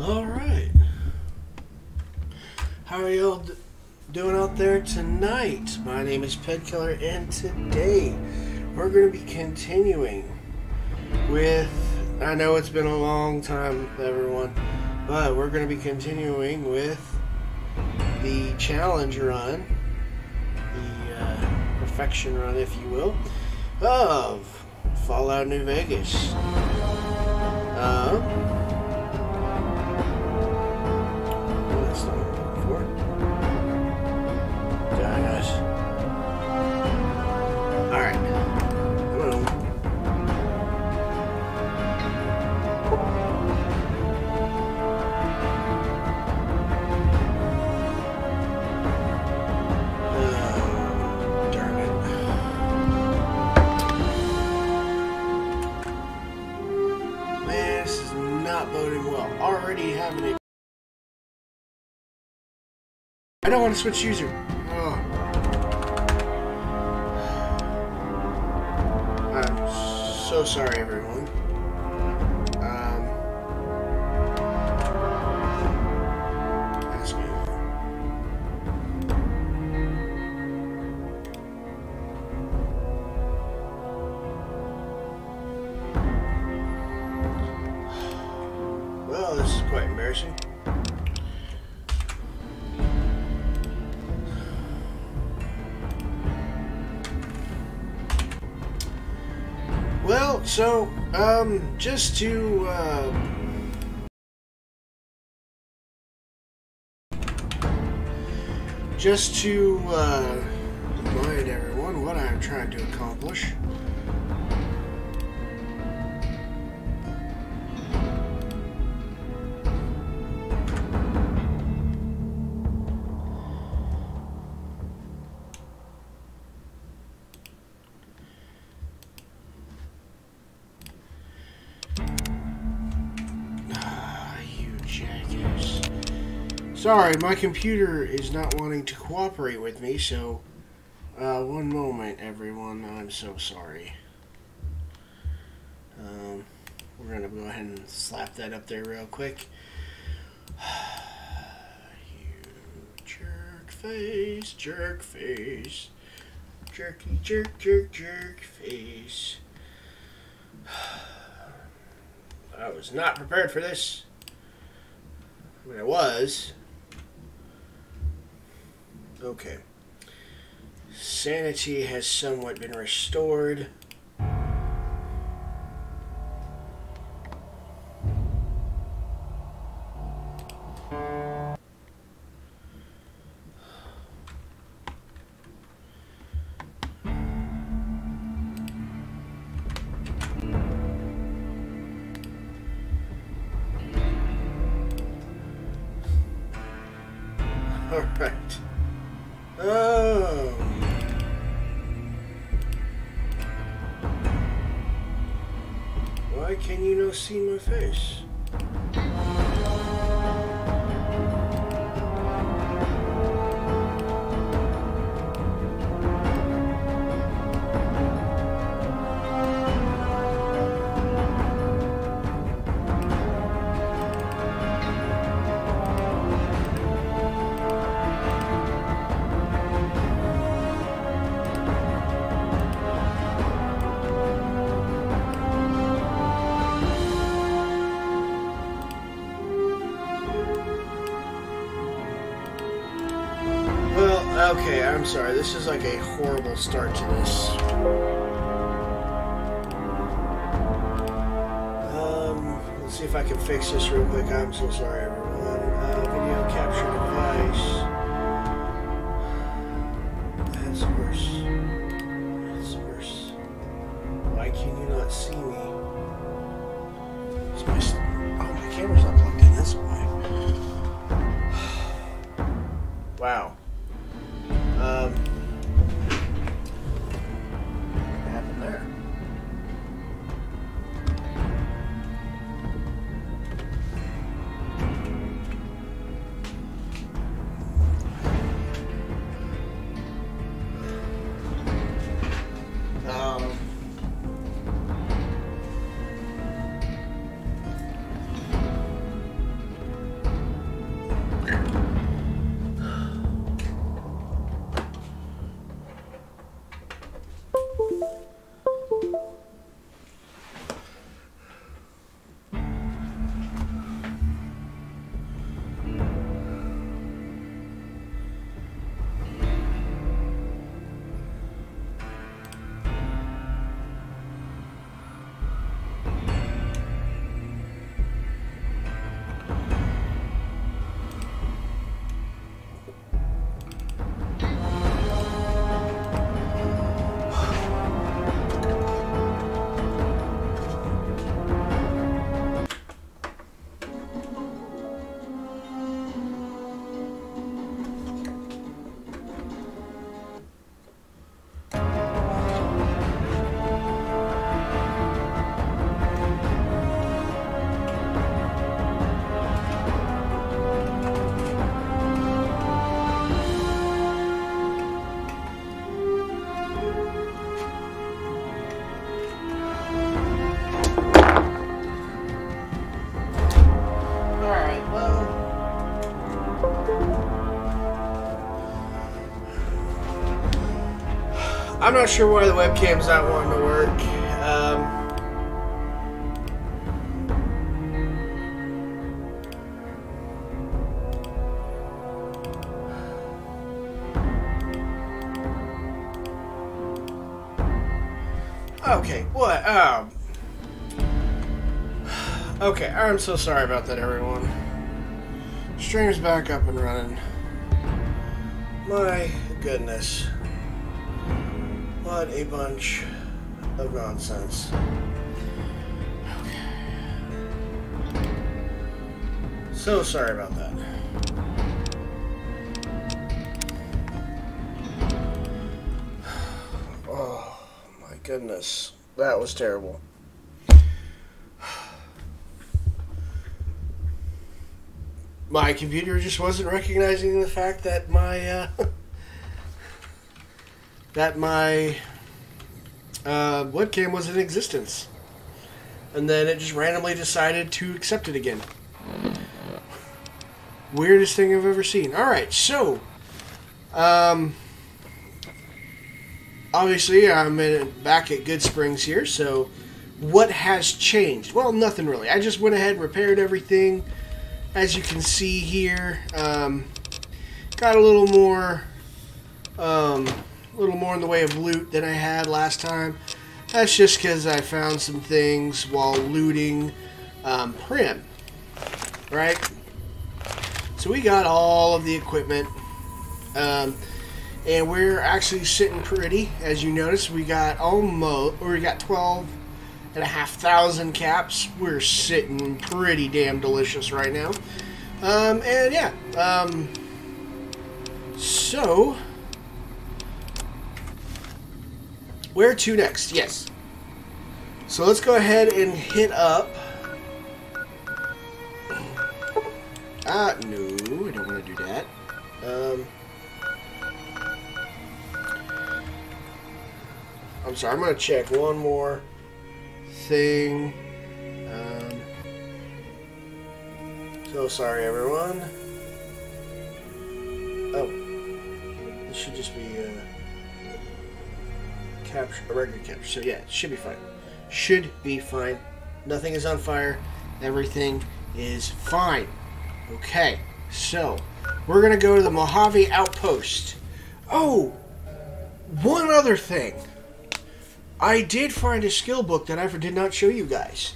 All right. How are y'all doing out there tonight? My name is Ped Killer, and today we're going to be continuing with. I know it's been a long time, everyone, but we're going to be continuing with the challenge run, the uh, perfection run, if you will, of Fallout New Vegas. Uh, I don't want to switch user. Oh. I'm so sorry, everyone. So, um, just to, uh, just to, uh, remind everyone what I'm trying to accomplish. Sorry, my computer is not wanting to cooperate with me, so uh, one moment, everyone. I'm so sorry. Um, we're gonna go ahead and slap that up there real quick. you jerk face, jerk face, jerky jerk jerk jerk face. I was not prepared for this. I mean, I was. Okay. Sanity has somewhat been restored. Not see my face? Sorry. This is like a horrible start to this. Um, let's see if I can fix this real quick. I'm so sorry, everyone. Uh, video capture device. Not sure why the webcam's not wanting to work. Um, Okay, what? Um. Okay, I'm so sorry about that, everyone. Stream's back up and running. My goodness. What a bunch of nonsense. So sorry about that. Oh my goodness. That was terrible. My computer just wasn't recognizing the fact that my uh, that my uh, webcam was in existence. And then it just randomly decided to accept it again. Weirdest thing I've ever seen. Alright, so. Um, obviously, I'm in, back at Goodsprings here, so what has changed? Well, nothing really. I just went ahead and repaired everything. As you can see here, um, got a little more um, a little more in the way of loot than I had last time. That's just because I found some things while looting um, Primm, right? So we got all of the equipment, um, and we're actually sitting pretty. As you notice, we got almost, or we got 12 and a half thousand caps. We're sitting pretty damn delicious right now. Um, and yeah, um, so Where to next? Yes. So let's go ahead and hit up. Ah, no, I don't want to do that. Um, I'm sorry, I'm going to check one more thing. Um, so sorry, everyone. Oh, this should just be. Uh, capture, a regular capture. So yeah, it should be fine. Should be fine. Nothing is on fire. Everything is fine. Okay, so we're gonna go to the Mojave Outpost. Oh, one other thing. I did find a skill book that I did not show you guys.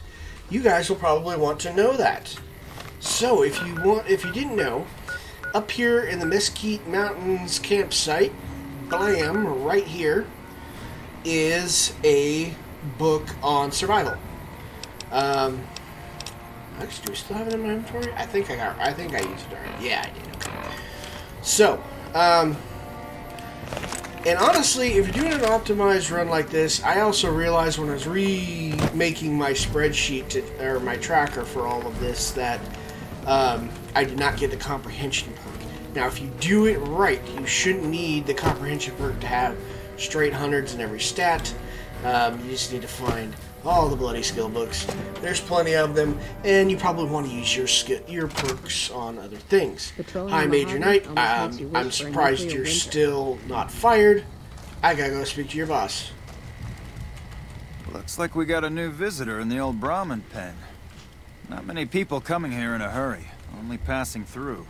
You guys will probably want to know that. So if you want, if you didn't know, up here in the Mesquite Mountains campsite, blam, right here, is a book on survival. Um, actually, do I still have it in my inventory? I think I got. I think I used it already. Yeah, I did. Okay. So, um, and honestly, if you're doing an optimized run like this, I also realized when I was remaking my spreadsheet to, or my tracker for all of this that um, I did not get the comprehension perk. Now, if you do it right, you shouldn't need the comprehension perk to have straight hundreds in every stat. Um, you just need to find all the bloody skill books. There's plenty of them, and you probably want to use your skill, your perks on other things. Hi, Major Knight. Um, I'm surprised you're winter. still not fired. I gotta go speak to your boss. Looks like we got a new visitor in the old Brahmin pen. Not many people coming here in a hurry, only passing through.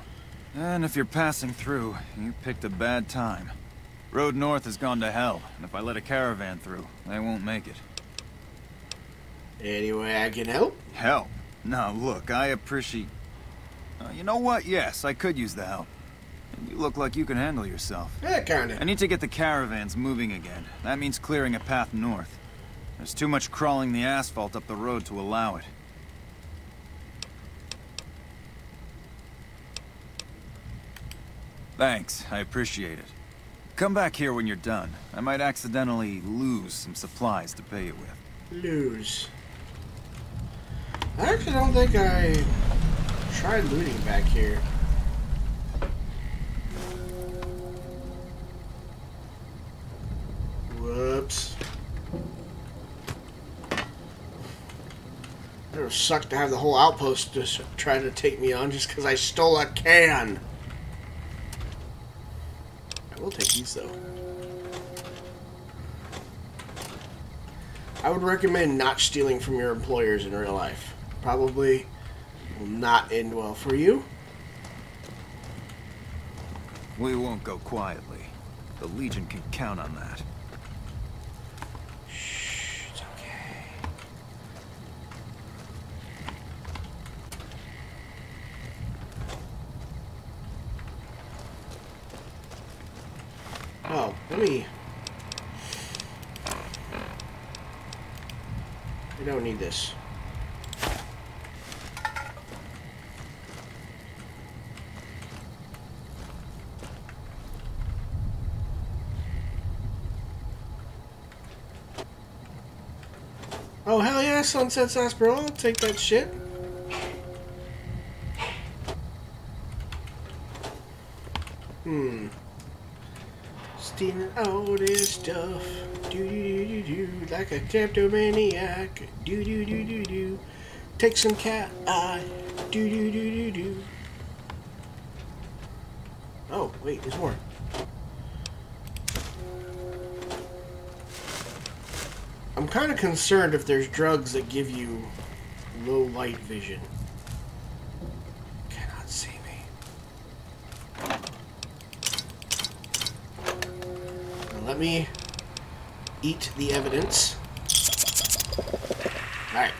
And if you're passing through, you picked a bad time. Road north has gone to hell, and if I let a caravan through, they won't make it. Any way I can help? Help? Now, look, I appreciate... Uh, you know what? Yes, I could use the help. You look like you can handle yourself. Yeah, kinda. I need to get the caravans moving again. That means clearing a path north. There's too much crawling the asphalt up the road to allow it. Thanks, I appreciate it. Come back here when you're done. I might accidentally lose some supplies to pay you with. Lose. I actually don't think I tried looting back here. Whoops. It would suck to have the whole outpost just trying to take me on just because I stole a can. We'll take these though. I would recommend not stealing from your employers in real life. Probably will not end well for you. We won't go quietly. The Legion can count on that. Oh, let me. I don't need this. Oh, hell yeah, Sunset Sarsaparilla. I'll take that shit. Hmm. Stealing all this stuff. Do do do do do. Like a kleptomaniac. Do do do do do. Take some cat eye. Do do do do do. Oh, wait, there's more. I'm kind of concerned if there's drugs that give you low light vision. Cannot see me. Let me eat the evidence. Alright.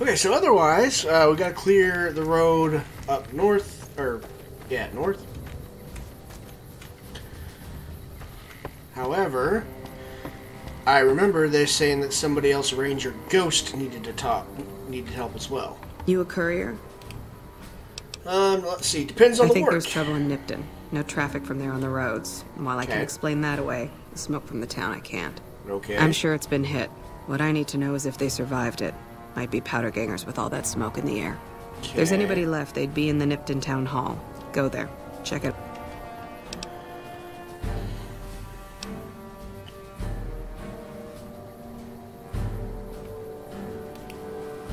Okay, so otherwise, uh, we gotta clear the road up north, or, yeah, north. However, I remember they're saying that somebody else, Ranger Ghost, needed to talk, needed help as well. You a courier? Um, let's see. Depends on the. work. I think there's trouble in Nipton. No traffic from there on the roads. And while I can explain that away, the smoke from the town I can't. Okay. I'm sure it's been hit. What I need to know is if they survived it. Might be powder gangers with all that smoke in the air. If there's anybody left, they'd be in the Nipton town hall. Go there. Check it.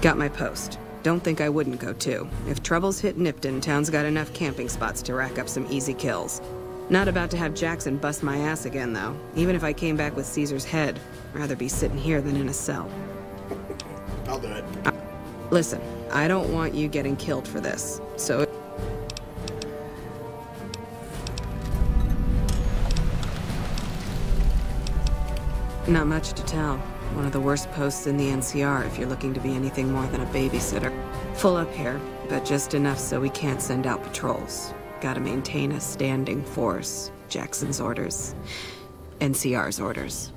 Got my post. Don't think I wouldn't go too. If trouble's hit Nipton, town's got enough camping spots to rack up some easy kills. Not about to have Jackson bust my ass again, though. Even if I came back with Caesar's head, rather be sitting here than in a cell. I'll do it. Uh, listen, I don't want you getting killed for this. So Not much to tell. One of the worst posts in the NCR if you're looking to be anything more than a babysitter. Full up here, but just enough so we can't send out patrols. Gotta maintain a standing force. Jackson's orders. NCR's orders.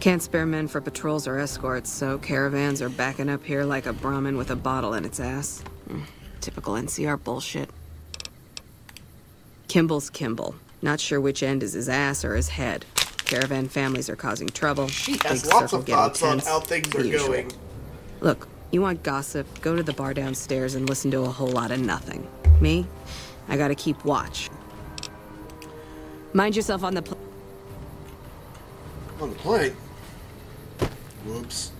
Can't spare men for patrols or escorts, so caravans are backing up here like a Brahmin with a bottle in its ass. Hmm, Typical NCR bullshit. Kimball's Kimball. Not sure which end is his ass or his head. Caravan families are causing trouble. She has Big lots of thoughts on how things are usual. going. Look, you want gossip, go to the bar downstairs and listen to a whole lot of nothing. Me? I gotta keep watch. Mind yourself on the pl- On the plane. Whoops.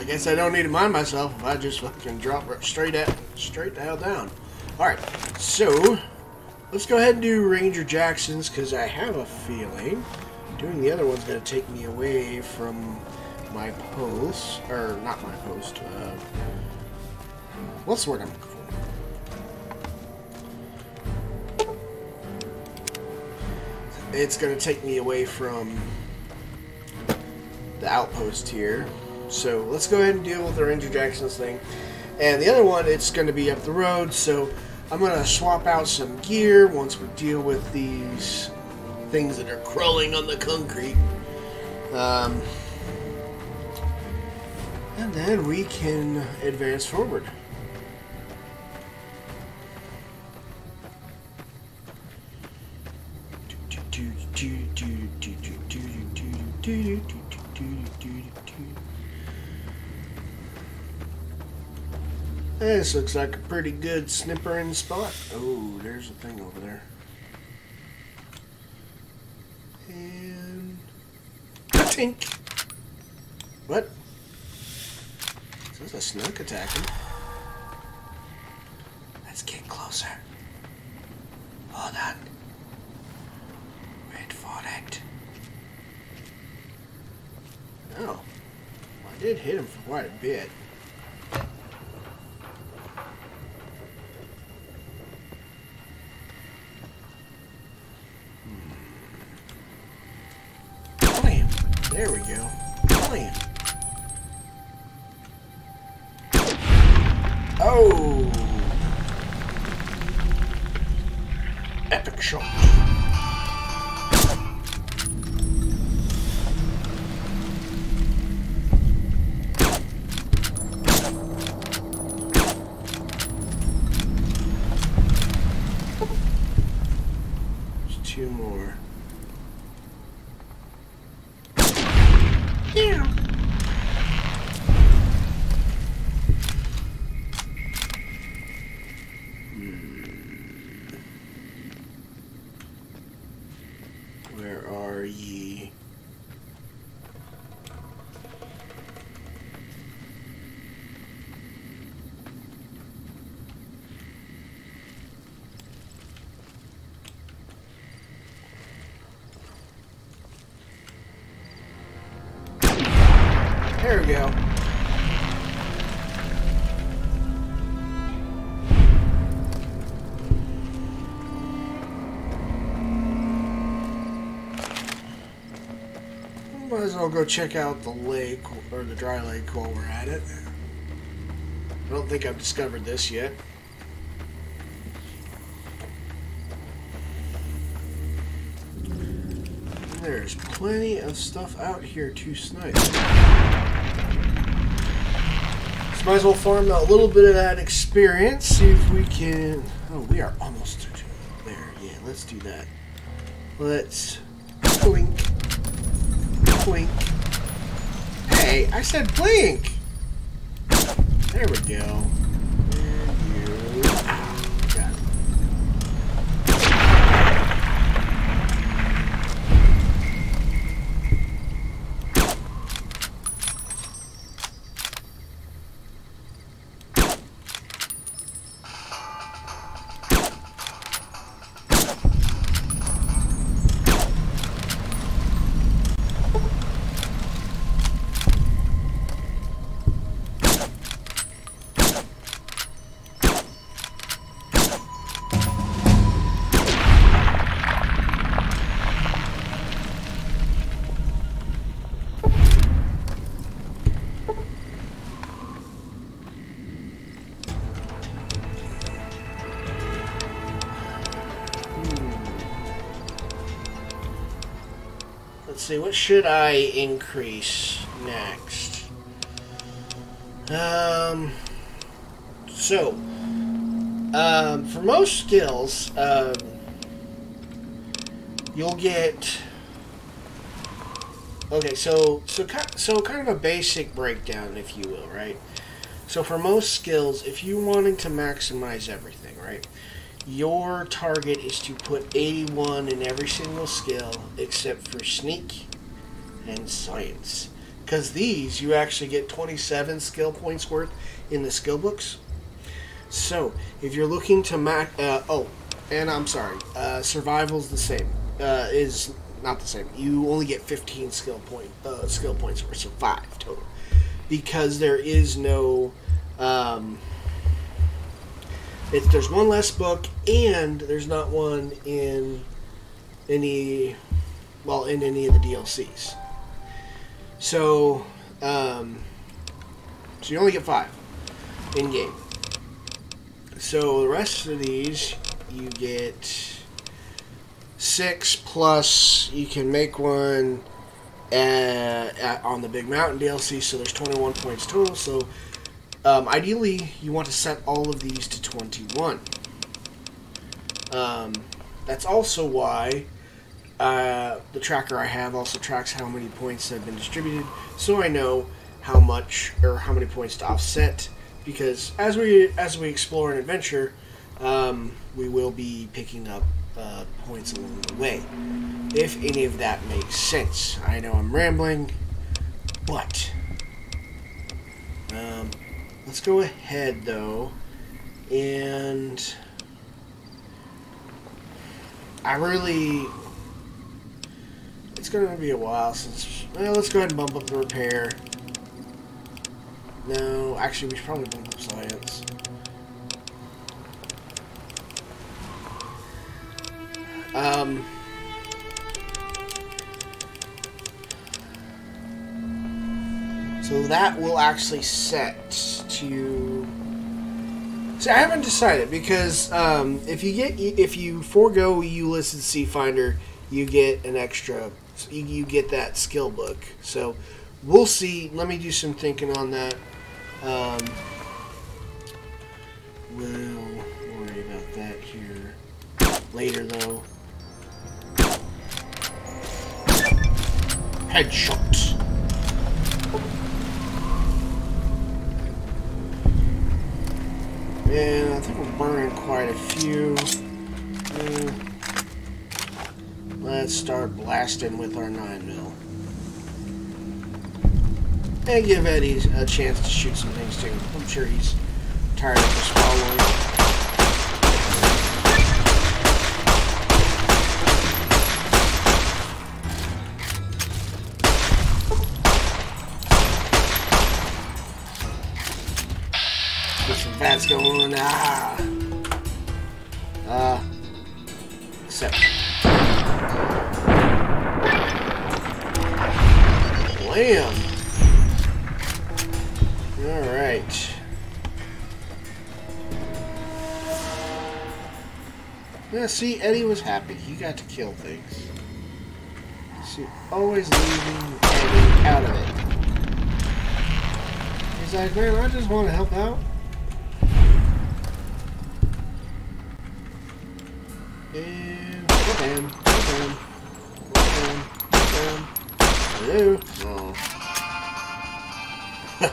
I guess I don't need to mind myself if I just fucking drop straight at straight the hell down. Alright, so let's go ahead and do Ranger Jackson's because I have a feeling doing the other one's gonna take me away from my post or not my post. Uh, what's the word I'm looking for? It's gonna take me away from the outpost here. So let's go ahead and deal with the Ranger Jackson's thing. And the other one, it's going to be up the road. So I'm going to swap out some gear once we deal with these things that are crawling on the concrete. Um, and then we can advance forward. This looks like a pretty good snippering spot. Oh, there's a thing over there. And tink. What? Is this a snook attacking? Let's get closer. Hold on. Wait for it. Oh. I did hit him for quite a bit. Go. Might as well go check out the lake or the dry lake while we're at it. I don't think I've discovered this yet. There's plenty of stuff out here to snipe. Might as well farm a little bit of that experience. See if we can. Oh, we are almost to there. Yeah, let's do that. Let's blink, blink. Hey, I said blink. There we go. Let's see, what should I increase next? Um, so, um, for most skills, um, you'll get. Okay, so so so kind of a basic breakdown, if you will, right? So for most skills, if you wanting to maximize everything, right? Your target is to put 81 in every single skill except for sneak and science. Because these, you actually get 27 skill points worth in the skill books. So, if you're looking to max. Uh, oh, and I'm sorry, uh, survival's the same. Uh, is not the same. You only get 15 skill point uh, skill points worth, so 5 total. Because there is no. Um, it's, there's one less book, and there's not one in any, well, in any of the DLCs. So, um, so you only get five in game. So the rest of these, you get six plus. You can make one uh, at, on the Big Mountain DLC. So there's 21 points total. So um, ideally, you want to set all of these to 21. Um, that's also why uh, the tracker I have also tracks how many points have been distributed, so I know how much or how many points to offset. Because as we as we explore an adventure, um, we will be picking up uh, points along the way, if any of that makes sense. I know I'm rambling, but um, let's go ahead though, and I really it's going to be a while since. Well, let's go ahead and bump up the repair. No, actually, we should probably bump up science. Um. So that will actually set to. See, I haven't decided because um, if you get if you forego Ulysses Sea Finder, you get an extra. You, get that skill book. So we'll see. Let me do some thinking on that. Um, we'll worry about that here later, though. Headshot. And I think we're burning quite a few. Let's start blasting with our 9 mil. And give Eddie a chance to shoot some things too. I'm sure he's tired of see, Eddie was happy. He got to kill things. See, always leaving Eddie out of it. He's like, man, I just want to help out.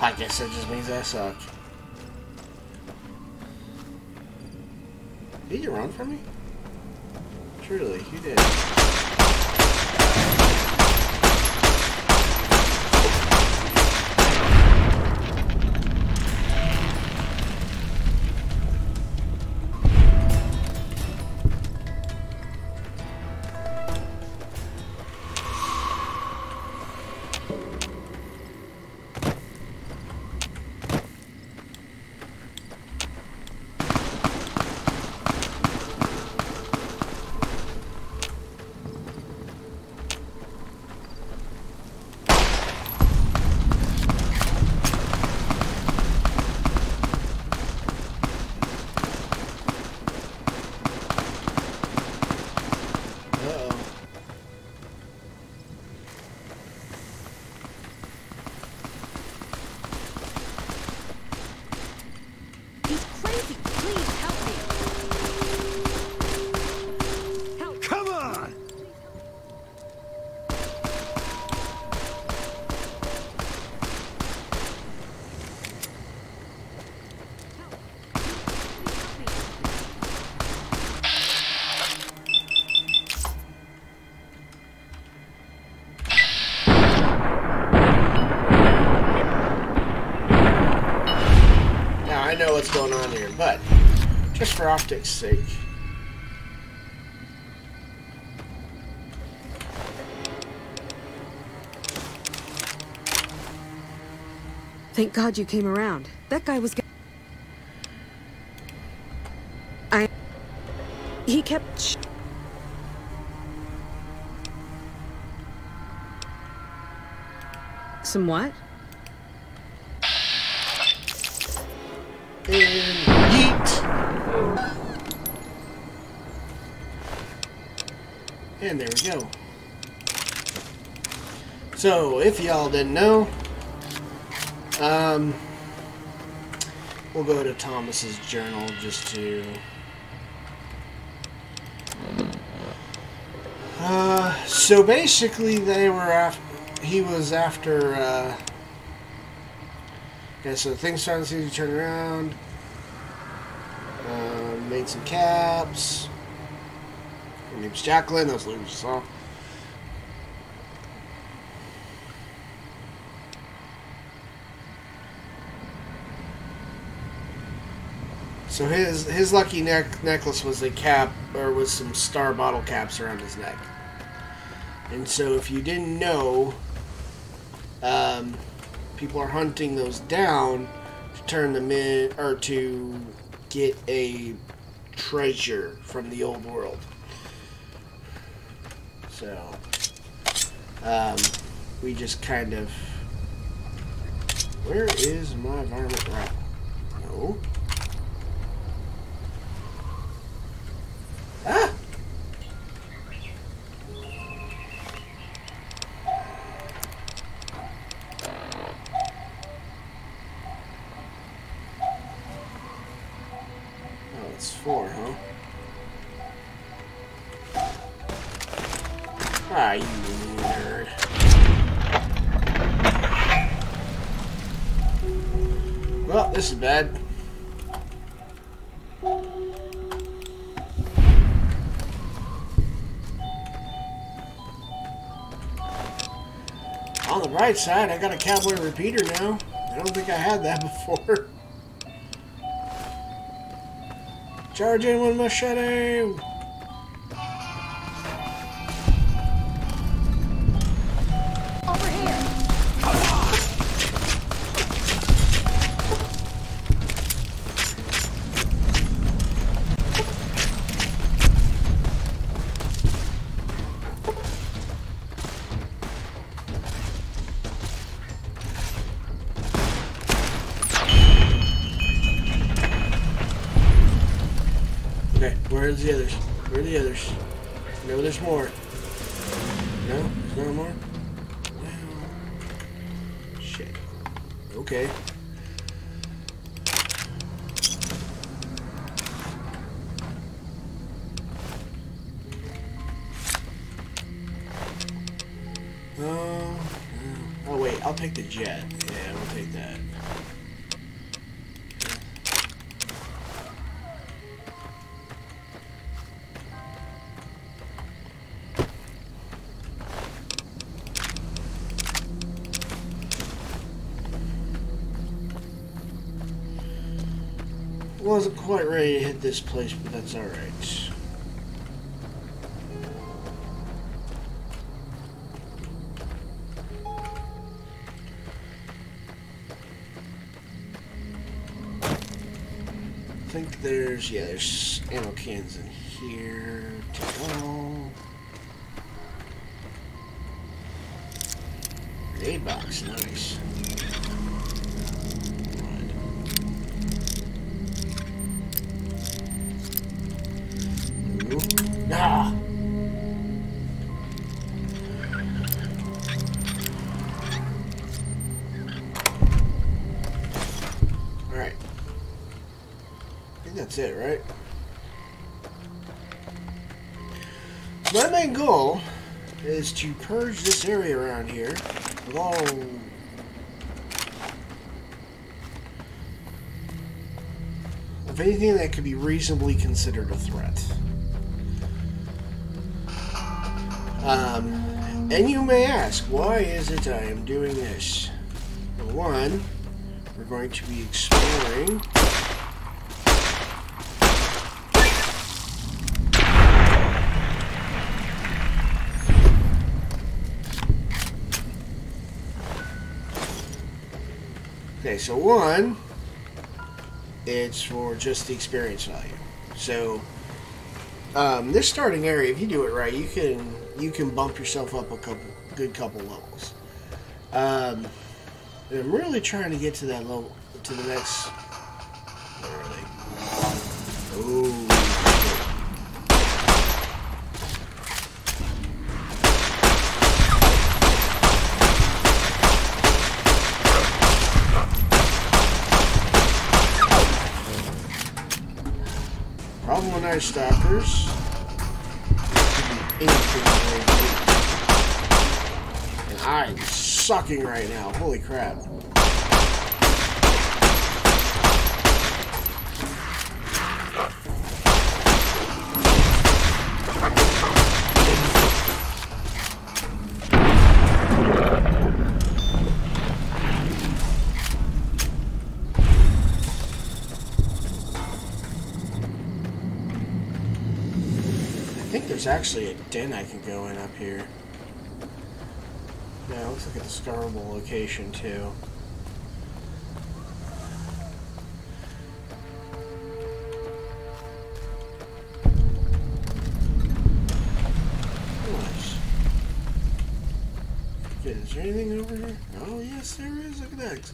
I guess that just means I suck. Did you run from me? Truly, you did. For optics' sake. Thank God you came around. That guy was. I. He kept. Some what? So, if y'all didn't know, um, we'll go to Thomas's journal just to. Uh, so basically, they were after. He was after. Uh, Okay, so things starting to turn around. Uh, made some caps. Her name's Jacqueline. That's what we saw. So his his lucky neck necklace was a cap, or was some star bottle caps around his neck. And so, if you didn't know, um, people are hunting those down to turn them in or to get a treasure from the old world. So, um, we just kind of. Where is my varmint route? No. Side, I got a cowboy repeater now. I don't think I had that before. Charge in with machete! Quite ready to hit this place, but that's alright. I think there's, yeah, there's ammo cans in here. Grenade box, nice. It, right? My main goal is to purge this area around here of all of anything that could be reasonably considered a threat. Um, and you may ask, why is it I am doing this? Well, one, we're going to be exploring. So one, it's for just the experience value. So um, this starting area, if you do it right, you can you can bump yourself up a couple good couple levels. Um, I'm really trying to get to that level to the next. Right now. Holy crap. I think there's actually a den I can go in up here. Yeah, at the discoverable location too. Is there anything over here? Oh yes, there is. Look at that.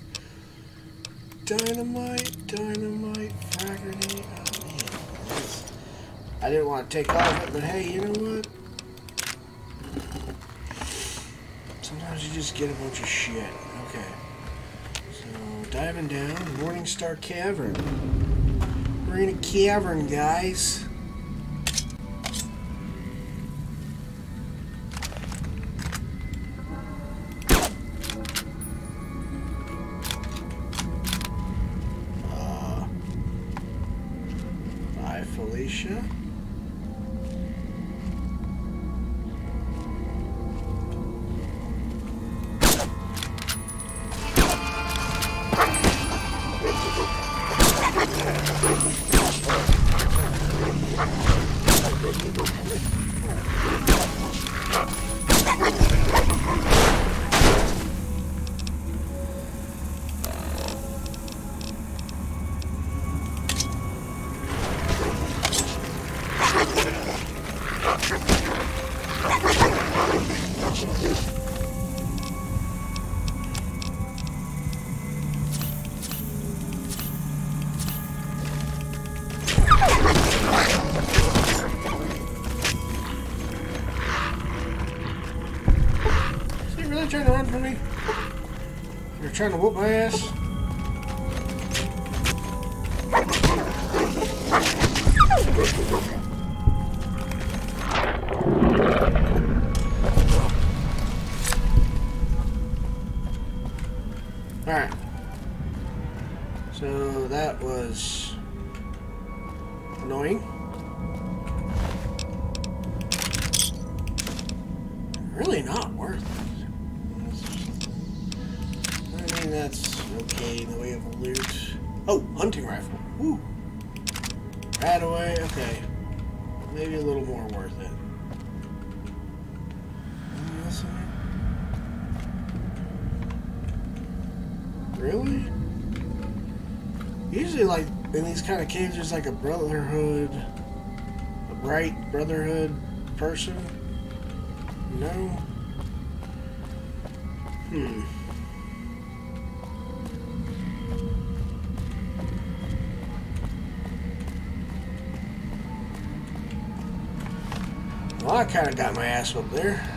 Dynamite, dynamite, fraggerty. Oh man. I didn't want to take all of it, but hey, you know what? Sometimes you just get a bunch of shit. Okay. So, diving down, Morningstar Cavern. We're in a cavern, guys. Uh, Felicia. Trying to whoop my ass? Kind of caves, there's like a brotherhood, a bright brotherhood person. No. Hmm. Well, I kind of got my ass up there.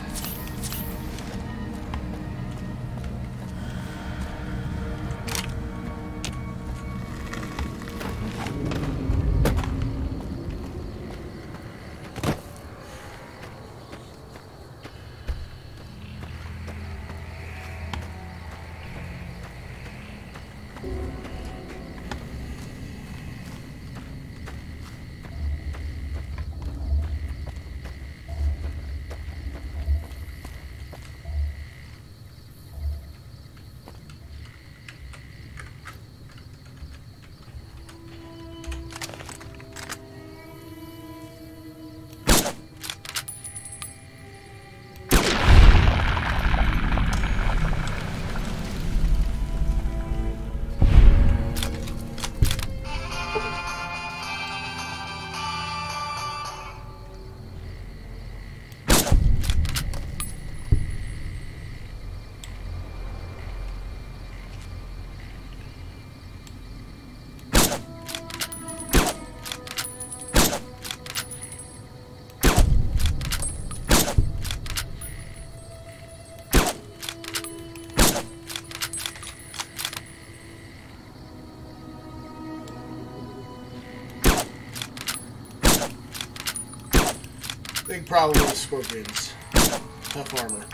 Problem with scorpions. Tough armor.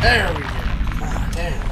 There we go. Ah, damn.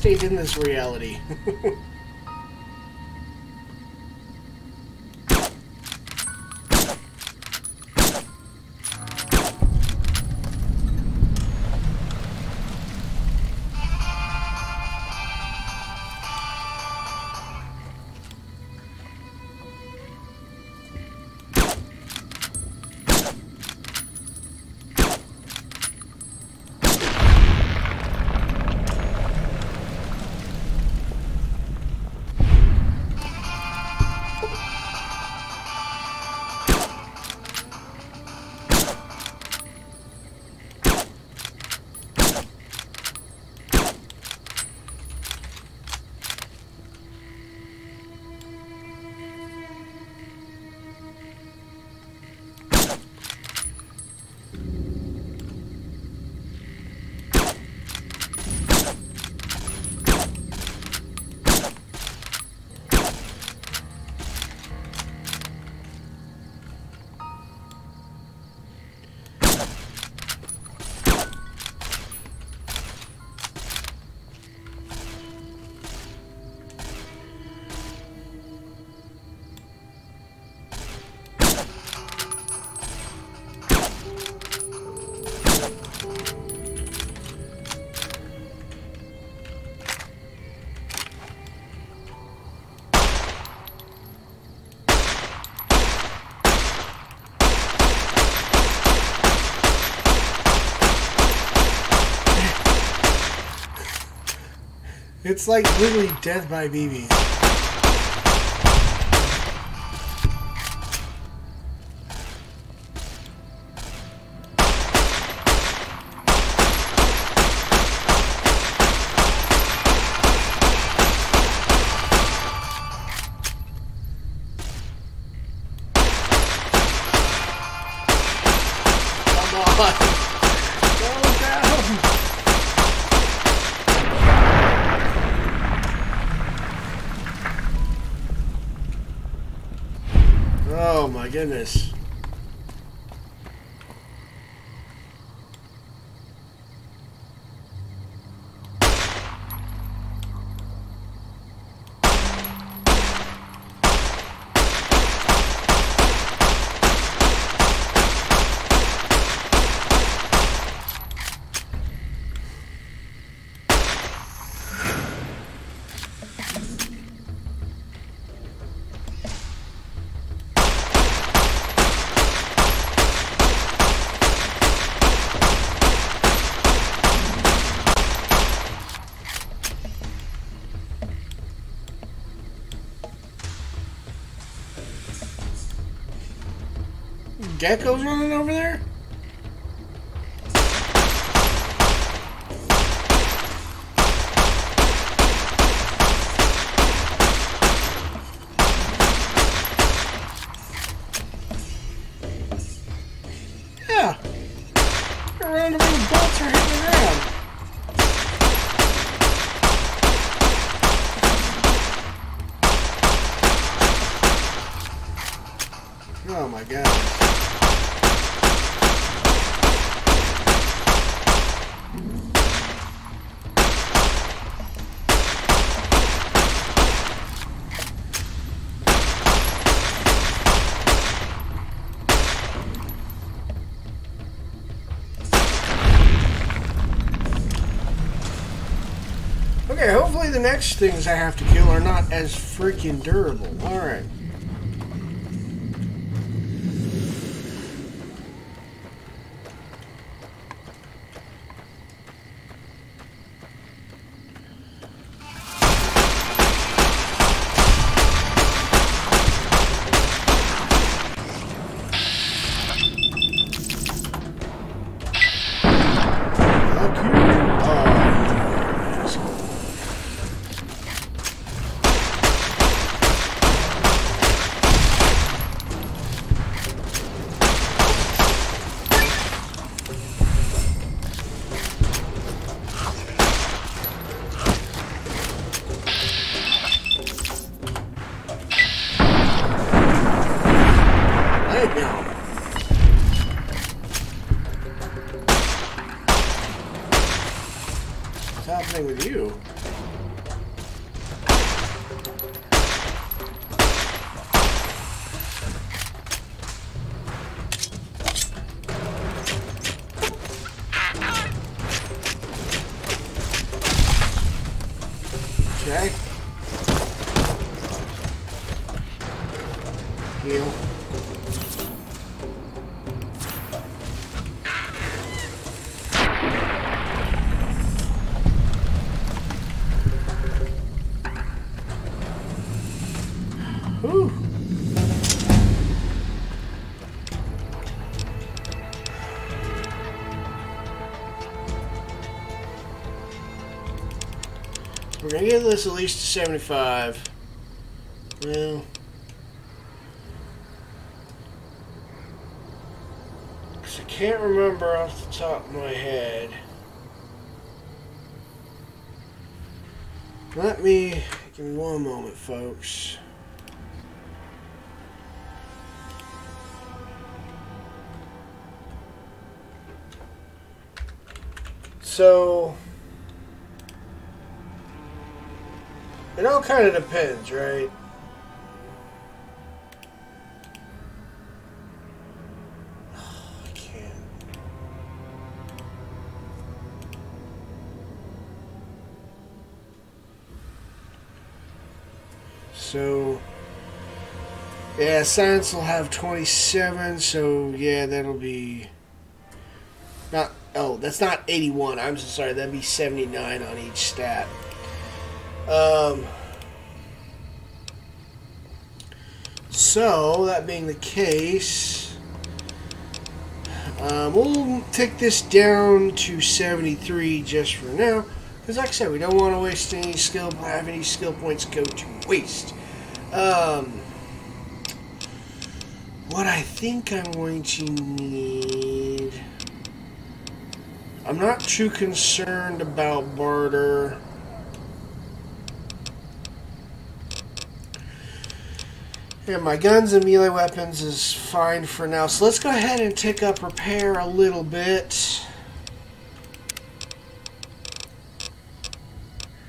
Stayed in this reality. It's like literally death by BBs. Come on. Go down. Oh my goodness. The next things I have to kill are not as freaking durable. Alright. This at least a 75. Well. 'cause I can't remember off the top of my head. Let me give me one moment, folks. So it all kind of depends, right? So, yeah, science will have 27, so yeah, that'll be not, oh, that's not 81, I'm so sorry, that'd be 79 on each stat. Um, so, that being the case, um, we'll take this down to 73 just for now. Because, like I said, we don't want to waste any skill, have any skill points go to waste. Um, what I think I'm going to need. I'm not too concerned about barter. Yeah, my guns and melee weapons is fine for now. So let's go ahead and take up repair a little bit.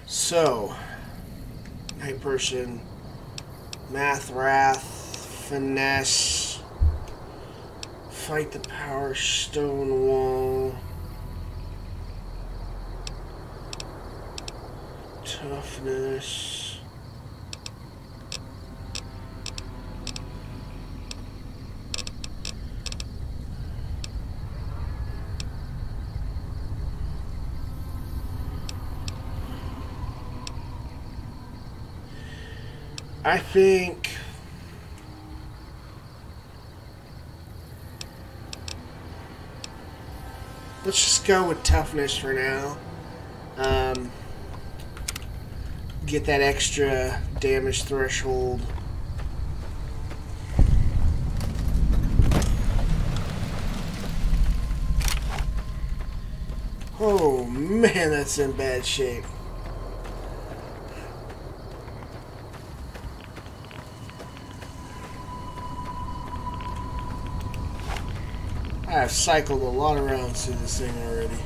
So, night person, math, wrath, finesse, fight the power Stonewall, toughness. I think let's just go with toughness for now. Um, get that extra damage threshold. Oh man, that's in bad shape. I've cycled a lot of rounds through this thing already.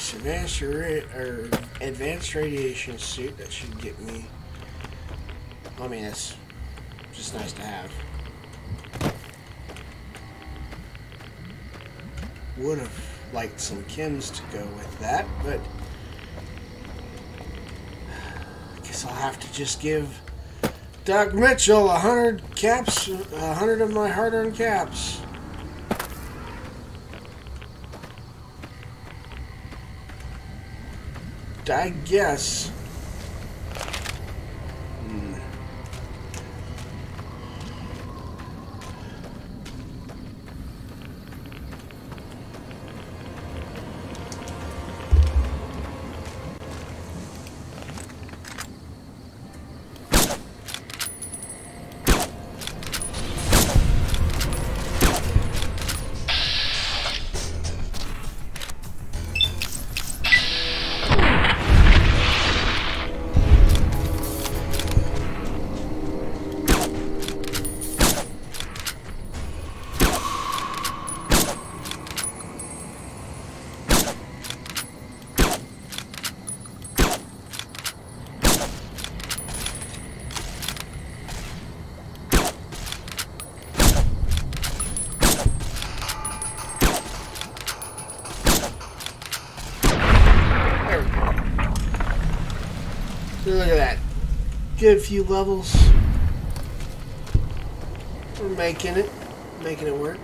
Advanced or advanced radiation suit. That should get me. I mean, it's just nice to have. Would have liked some Kims to go with that, but I guess I'll have to just give Doc Mitchell a hundred caps, a hundred of my hard-earned caps. I guess. Good few levels. We're making it. Making it work.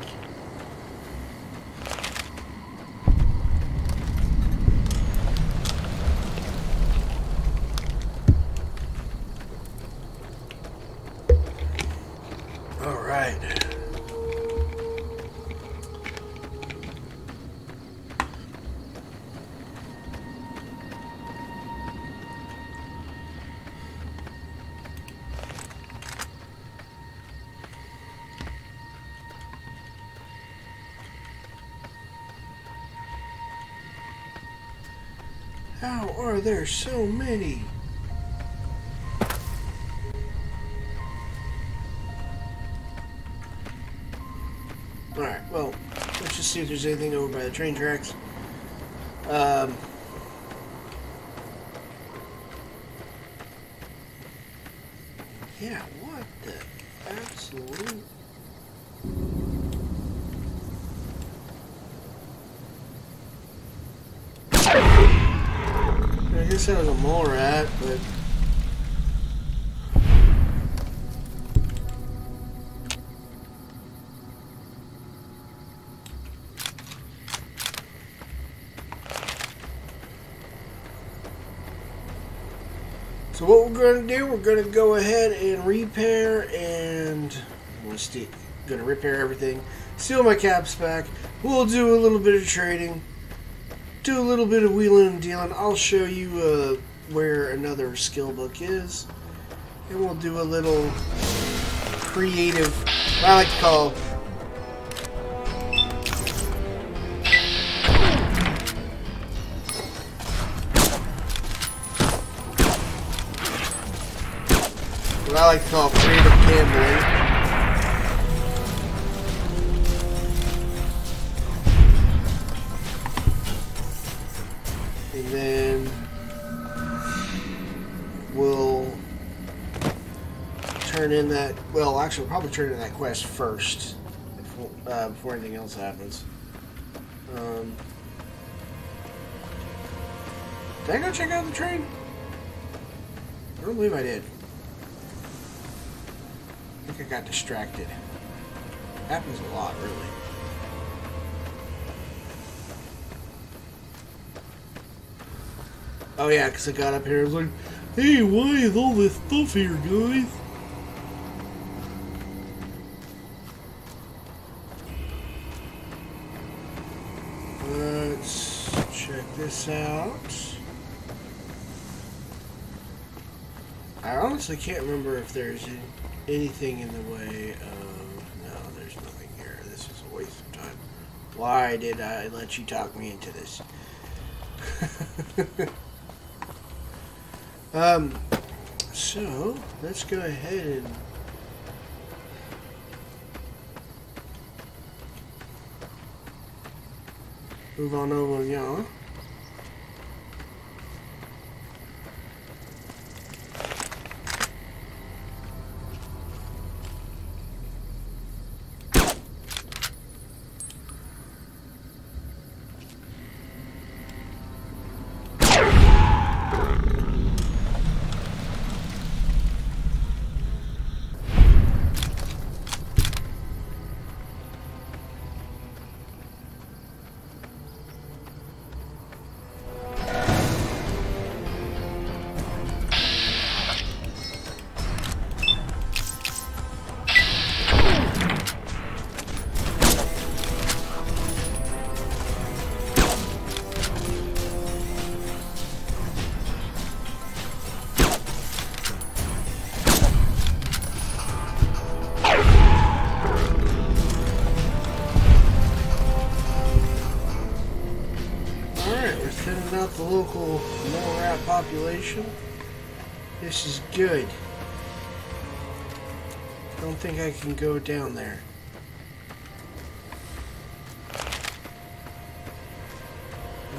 How are so many? Alright, well, let's just see if there's anything over by the train tracks. Um, yeah, what the absolute... I guess that was a mole rat, but... So what we're going to do, we're going to go ahead and repair and st- going to repair everything, seal my caps back. We'll do a little bit of trading, do a little bit of wheeling and dealing. I'll show you uh, where another skill book is, and we'll do a little creative, I like to call I like to call creative gambling. And then we'll turn in that. Well, actually, we'll probably turn in that quest first before, uh, before anything else happens. Um, did I go check out the train? I don't believe I did. Got distracted. Happens a lot, really. Oh yeah, because I got up here. I was like, "Hey, why is all this stuff here, guys?" Let's check this out. I honestly can't remember if there's anything in the way of. No, there's nothing here. This is a waste of time. Why did I let you talk me into this? um, so let's go ahead and. Move on over, y'all. The local rat population. This is good. I don't think I can go down there.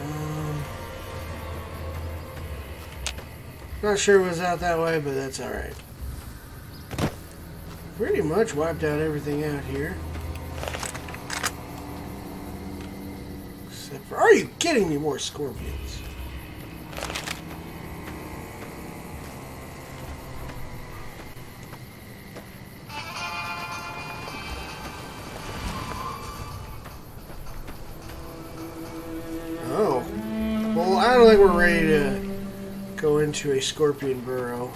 Um, not sure was out that way, but that's alright. Pretty much wiped out everything out here. Except for, are you kidding me? More scorpions. Into a scorpion burrow.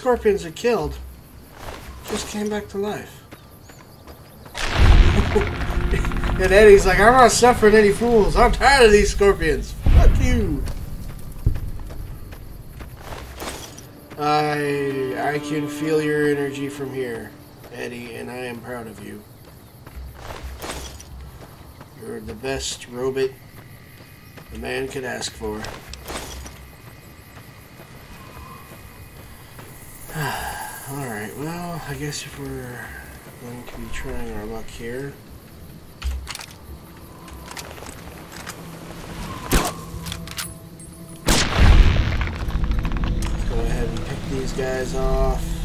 Scorpions it killed just came back to life. and ED-E's like, I'm not suffering any fools. I'm tired of these scorpions. Fuck you. I I can feel your energy from here, Eddie, and I am proud of you. You're the best robot a man could ask for. Alright, well, I guess if we're going to be trying our luck here. Let's go ahead and pick these guys off.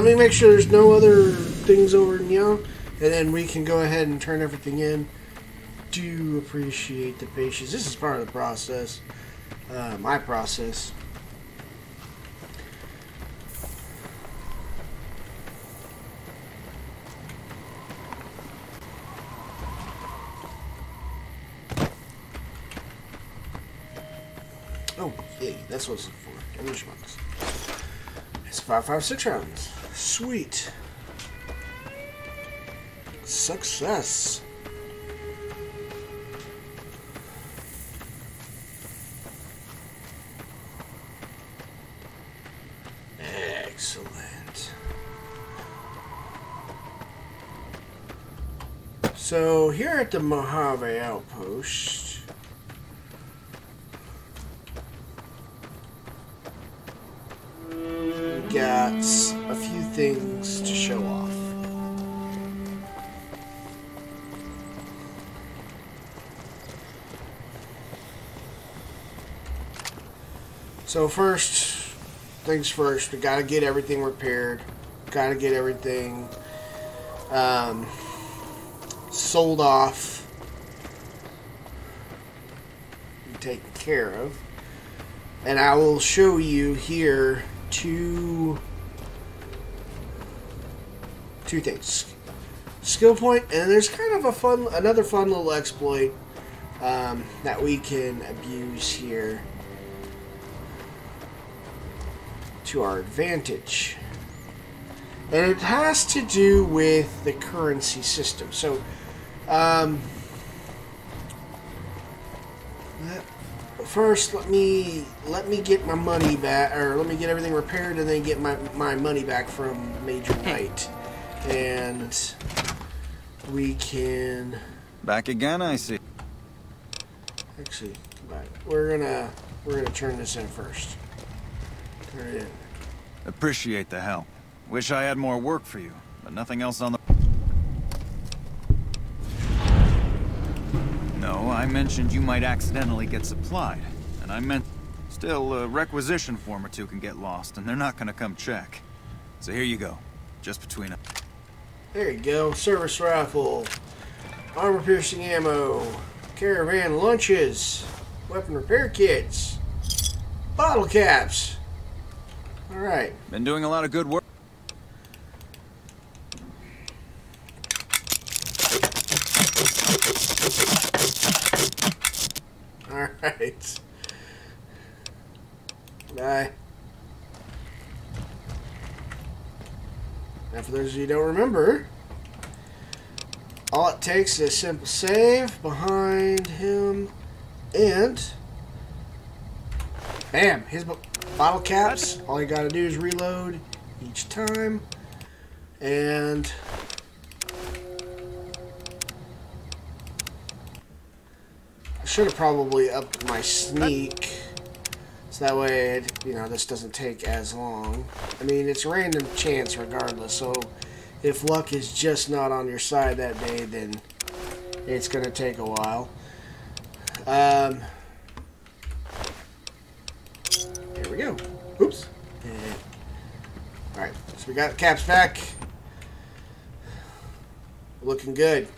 let me make sure there's no other things over in Young, and then we can go ahead and turn everything in. Do appreciate the patience. This is part of the process, uh, my process. Oh, yay, that's what it's for. Damage box. It's 556 rounds. Sweet. Success. Excellent. So here at the Mojave Outpost, So first, things first, we gotta get everything repaired. Gotta get everything um, sold off and taken care of. And I will show you here two two things. Skill point, and there's kind of a fun another fun little exploit um, that we can abuse here to our advantage. And it has to do with the currency system. So, um, first let me let me get my money back, or let me get everything repaired, and then get my my money back from Major Hey. Knight, and we can Back again, I see. actually. Right, we're gonna we're gonna turn this in first. Turn it in. Appreciate the help. Wish I had more work for you, but nothing else on the... No, I mentioned you might accidentally get supplied. And I meant... Still, a requisition form or two can get lost, and they're not gonna come check. So here you go. Just between us. There you go. Service rifle, armor piercing ammo, caravan lunches, weapon repair kits, bottle caps. All right. Been doing a lot of good work. All right. Bye. Now, for those of you who don't remember, all it takes is a simple save behind him, and bam, his bo- bottle caps. All you got to do is reload each time, and I should have probably upped my sneak. So that way, it, you know, this doesn't take as long. I mean, it's a random chance regardless, so if luck is just not on your side that day, then it's going to take a while. Um, here we go. Oops. Alright, so we got caps back. Looking good.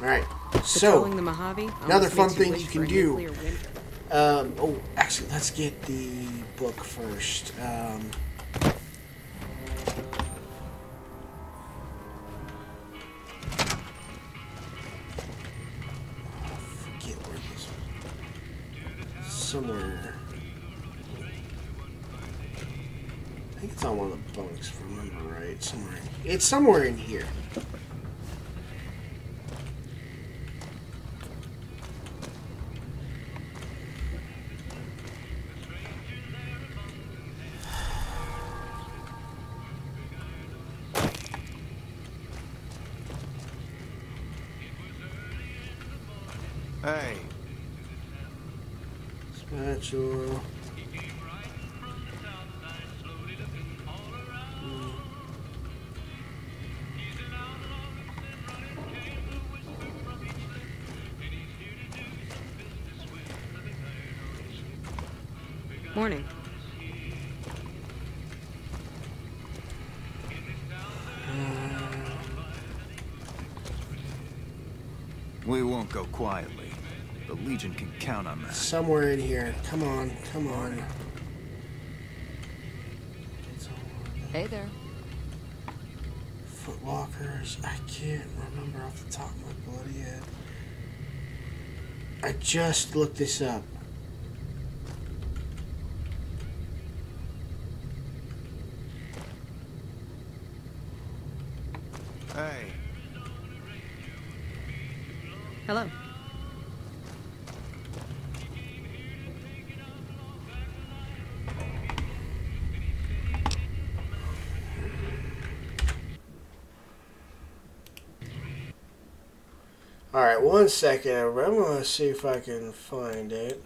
Alright, so. The Mojave. another fun thing you can do. Um, oh, actually, let's get the book first. Um, forget where this was. Somewhere. I think it's on one of the bunks, if I remember right. Somewhere. In, it's somewhere in here. Hey, Spatula. Morning. we won't go quietly. The Legion can count on that. Somewhere in here. Come on, come on. Hey there. Footwalkers. I can't remember off the top of my bloody head. I just looked this up. Hey, Hello. Alright, one second. I'm to see if I can find it.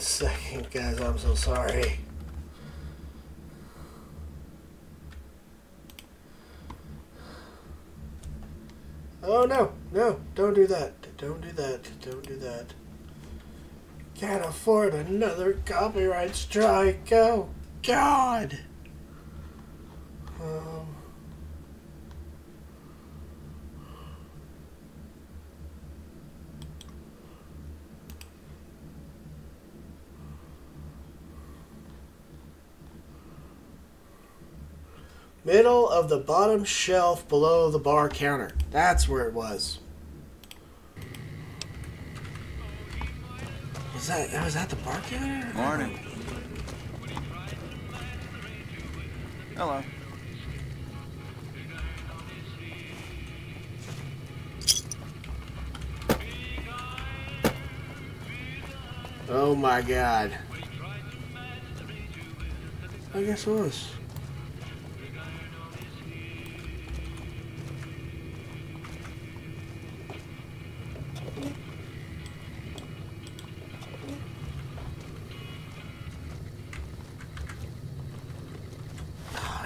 One second, guys. I'm so sorry. Oh no, no, don't do that. Don't do that. Don't do that. Can't afford another copyright strike. Oh, God. Um, middle of the bottom shelf below the bar counter. That's where it was. Was that oh, was that the bar counter? morning. Hello. Oh my god. I guess it was.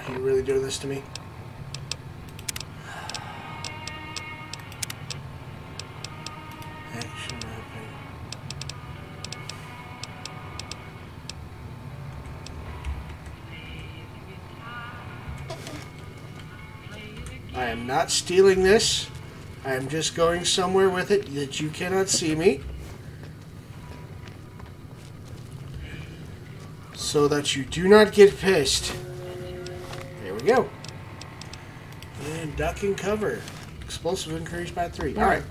Are you really doing this to me? Action mapping. I am not stealing this. I am just going somewhere with it that you cannot see me. So that you do not get pissed. There we go. And duck and cover. Explosive increased by three. Alright.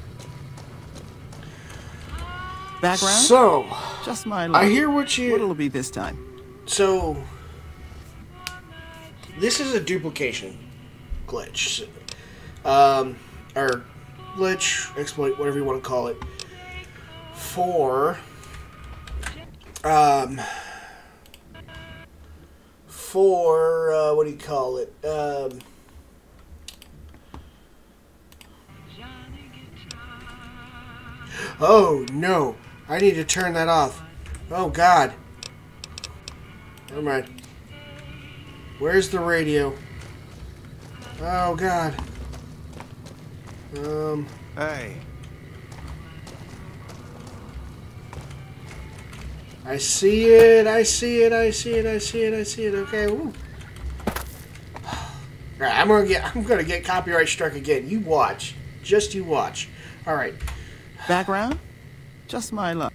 Background? So, Just my luck. I hear what you. What'll it be this time? So, this is a duplication glitch. Um, or glitch, exploit, whatever you want to call it. For, um, for, uh, what do you call it? Um, oh, no. I need to turn that off. Oh, God. Never mind. Where's the radio? Oh God. Um. Hey, I see it. I see it. I see it. I see it. I see it. Okay. Ooh. All right. I'm gonna get. I'm gonna get copyright struck again. You watch. Just you watch. All right. Background? Just my luck.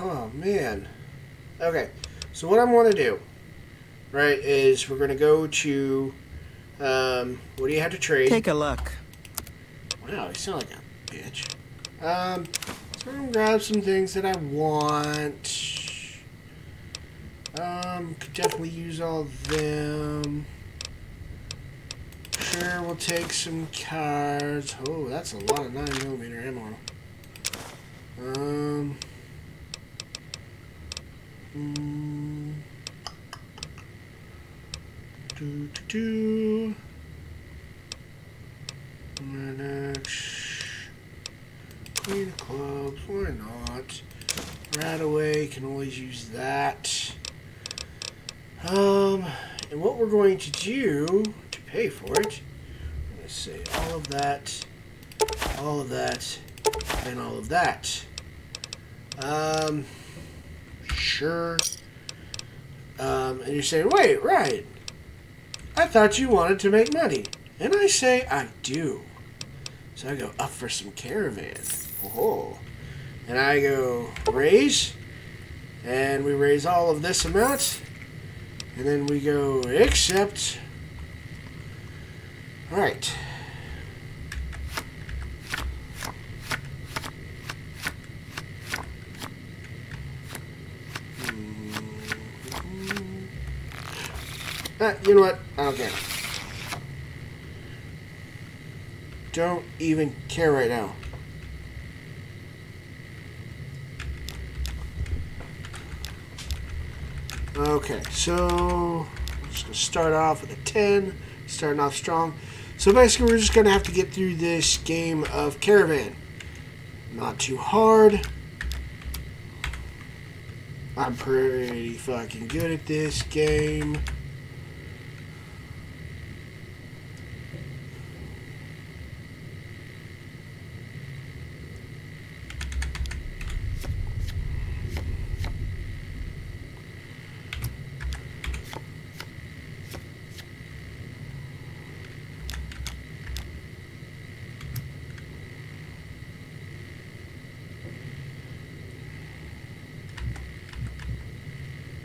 Oh man. Okay. So what I'm to do, right, is we're gonna go to. Um. What do you have to trade? Take a look. Wow, you sound like a bitch. Um, I'm grab some things that I want. Um, could definitely use all of them. Sure, we'll take some cards. Oh, that's a lot of 9mm ammo. Um. Mm, do, do, do. Next. Queen of clubs, why not? Right away, can always use that. Um, and what we're going to do to pay for it. I'm going to say all of that, all of that, and all of that. Um, sure. Um, and you're saying, wait, right. I thought you wanted to make money. And I say, I do. So I go up for some caravan. Oh. And I go raise. And we raise all of this amount. And then we go accept. Alright. Ah, you know what? I don't care. Don't even care right now. Okay, so I'm just gonna start off with a 10, starting off strong. So basically, we're just gonna have to get through this game of Caravan. Not too hard. I'm pretty fucking good at this game.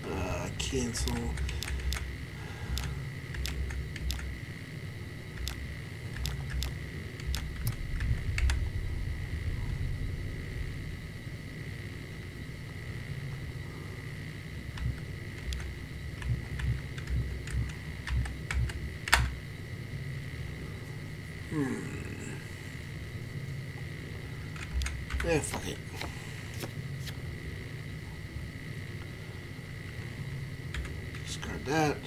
Uh, cancel. Hmm. Eh, fuck it. Discard that.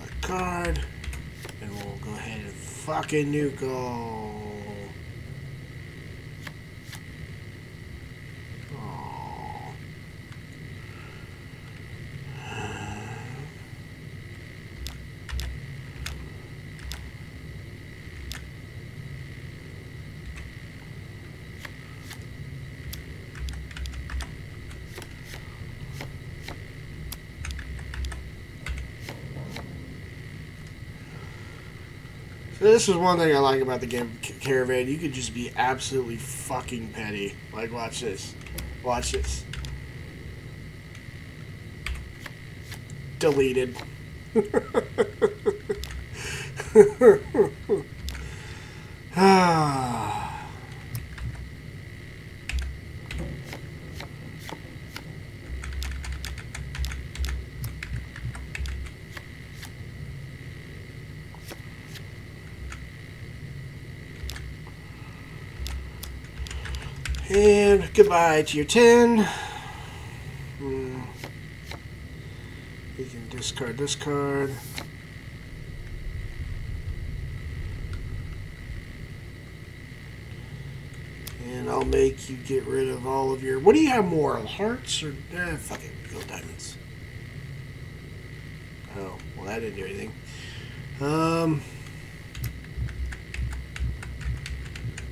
That card. And we'll go ahead fucking nuke all. Aw. So this is one thing I like about the game Caravan. You could just be absolutely fucking petty. Like, watch this. Watch this. Deleted. Ah. And goodbye to your 10. Hmm. You can discard this card. And I'll make you get rid of all of your. What do you have more? Hearts or. Eh, fuck it. Go diamonds. Oh, well, that didn't do anything. Um.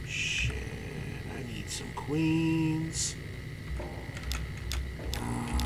Shit. I need some queens. Um,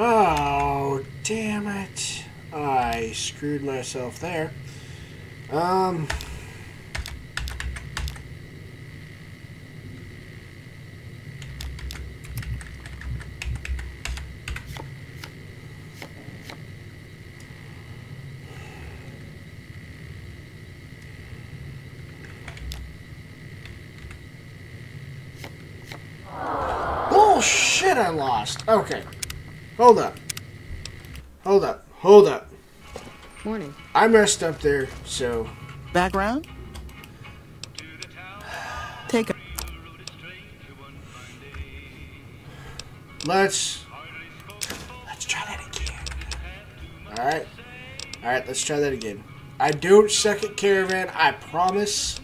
Oh, damn it. I screwed myself there. Um. Oh shit, I lost. Okay. Hold up. Hold up. Hold up. Morning. I messed up there, so Background? Take a let's let's try that again. Alright. Alright, let's try that again. I don't suck at caravan, I promise.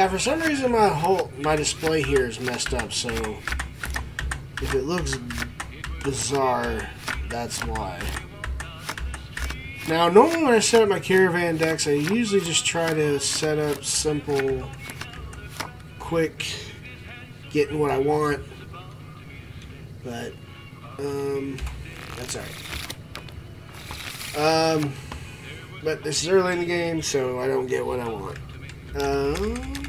Yeah, for some reason my whole my display here is messed up, so if it looks bizarre, that's why. Now, normally when I set up my caravan decks, I usually just try to set up simple, quick, getting what I want. But, um, that's alright. Um, but this is early in the game, so I don't get what I want. Um,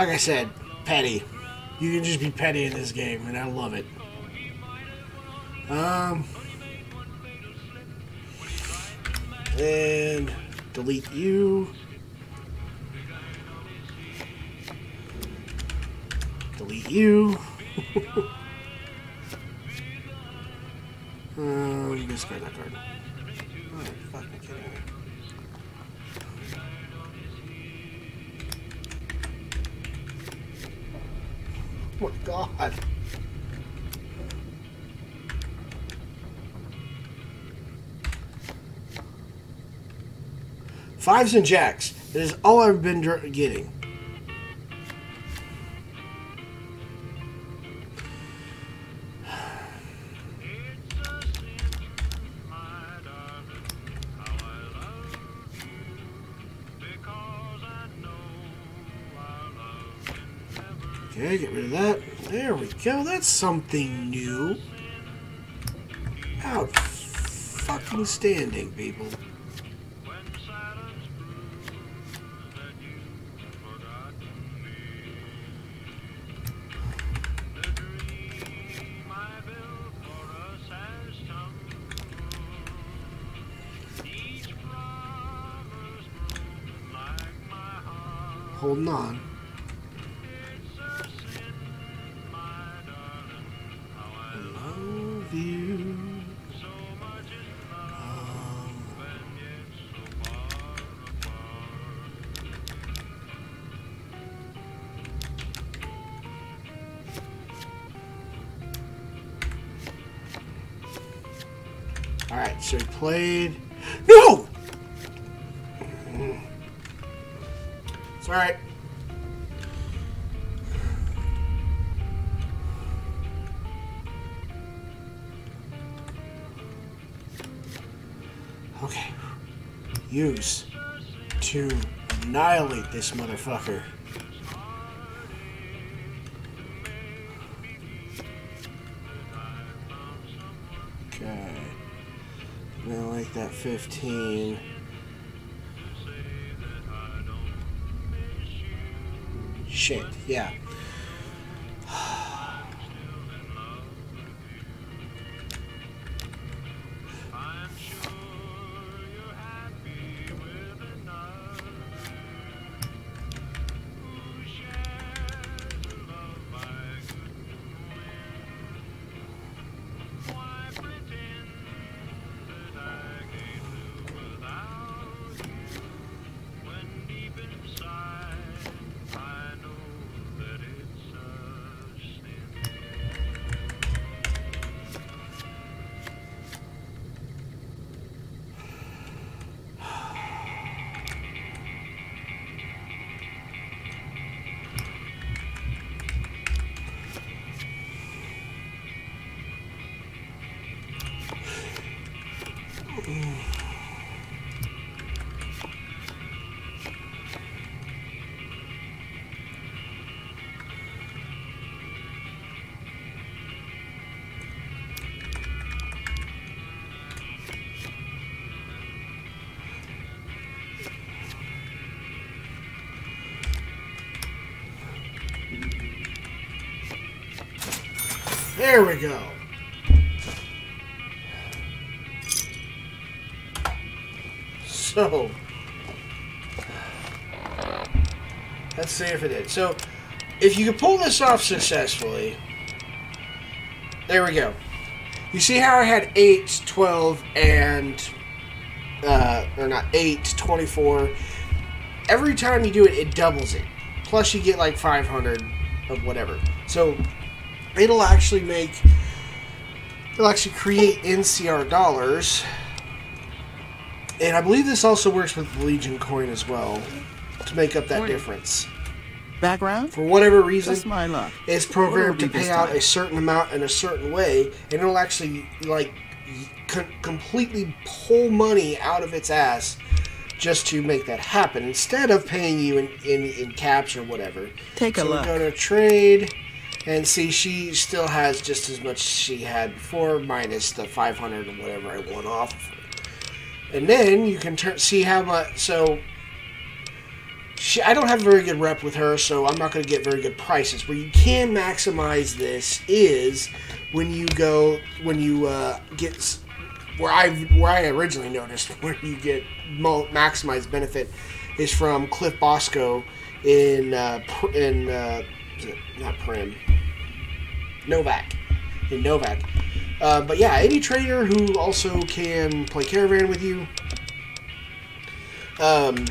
like I said, petty. You can just be petty in this game, and I love it. Um, and delete you. Delete you. um, discard that card. Fives and jacks. That is all I've been getting. Okay, get rid of that. There we go. That's something new. Out fucking standing, people. It's alright. Okay. Use to annihilate this motherfucker. Okay. I'm like that 15. Yeah. There we go. So, let's see if it did. So, if you could pull this off successfully, there we go. You see how I had 8, 12, and, uh, or not 8, 24. Every time you do it, it doubles it. Plus, you get like 500 of whatever. So, it'll actually make it'll actually create NCR dollars. And I believe this also works with the Legion coin as well to make up that difference. Background? For whatever reason, Just my luck. it's programmed to What'll it be pay out a certain amount in a certain way, and it'll actually like co- completely pull money out of its ass just to make that happen instead of paying you in, in, in caps or whatever. Take a so look. we go to trade and see she still has just as much as she had before minus the 500 or whatever I won off. And then you can turn see how much so she, I don't have a very good rep with her, so I'm not going to get very good prices. Where you can maximize this is when you go when you uh, get where I where I originally noticed where you get mo- maximized benefit is from Cliff Briscoe in uh, in uh, not Primm Novac in Novac. Uh, but yeah, any trader who also can play caravan with you. Um,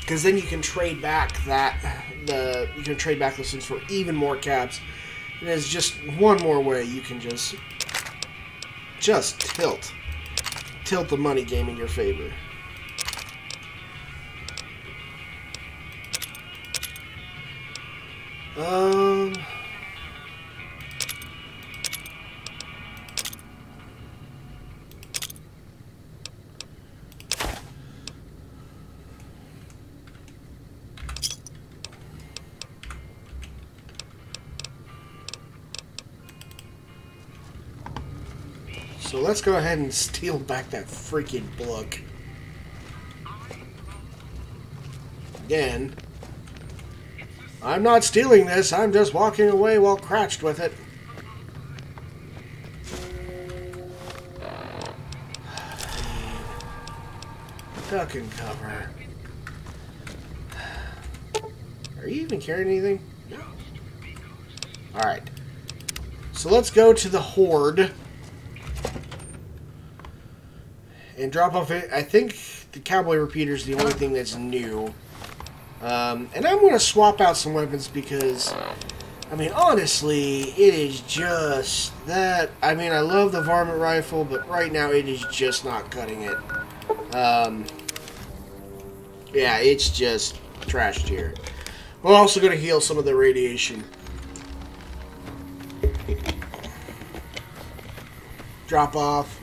because then you can trade back that the you can trade back things for even more caps. And there's just one more way you can just just tilt tilt the money game in your favor. Um. So let's go ahead and steal back that freaking book. Again. I'm not stealing this, I'm just walking away while crouched with it. Duck and cover. Are you even carrying anything? No. Alright. So let's go to the Horde. and drop off it. I think the cowboy repeater is the only thing that's new. Um, and I'm going to swap out some weapons because I mean, honestly, it is just that. I mean, I love the varmint rifle, but right now it is just not cutting it. Um, yeah, it's just trashed here. We're also going to heal some of the radiation. Drop off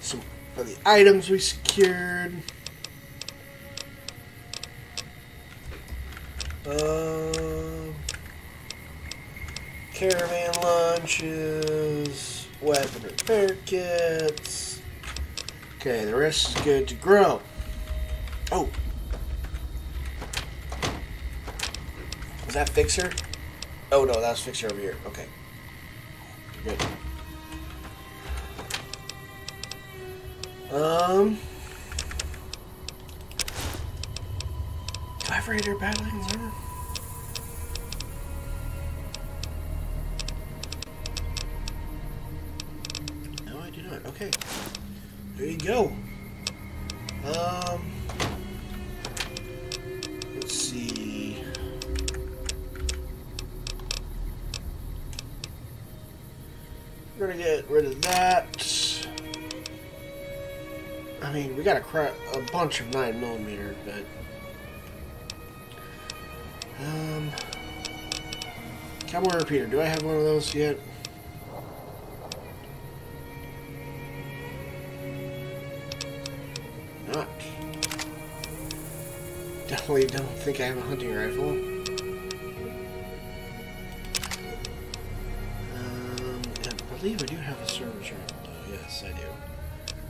some of the items we secured. Um, caravan lunches, weapon repair kits. Okay, the rest is good to grow. Oh. Was that Fixer? Oh no, that was Fixer over here. Okay. Good. Um. Raider battling learner? No, I do not. Okay. There you go. Um. Let's see. We're gonna get rid of that. I mean, we got a crap a bunch of nine millimeter, but um, cowboy repeater. Do I have one of those yet? Not. Definitely don't think I have a hunting rifle. Um, I believe I do have a service rifle, though. Yes, I do.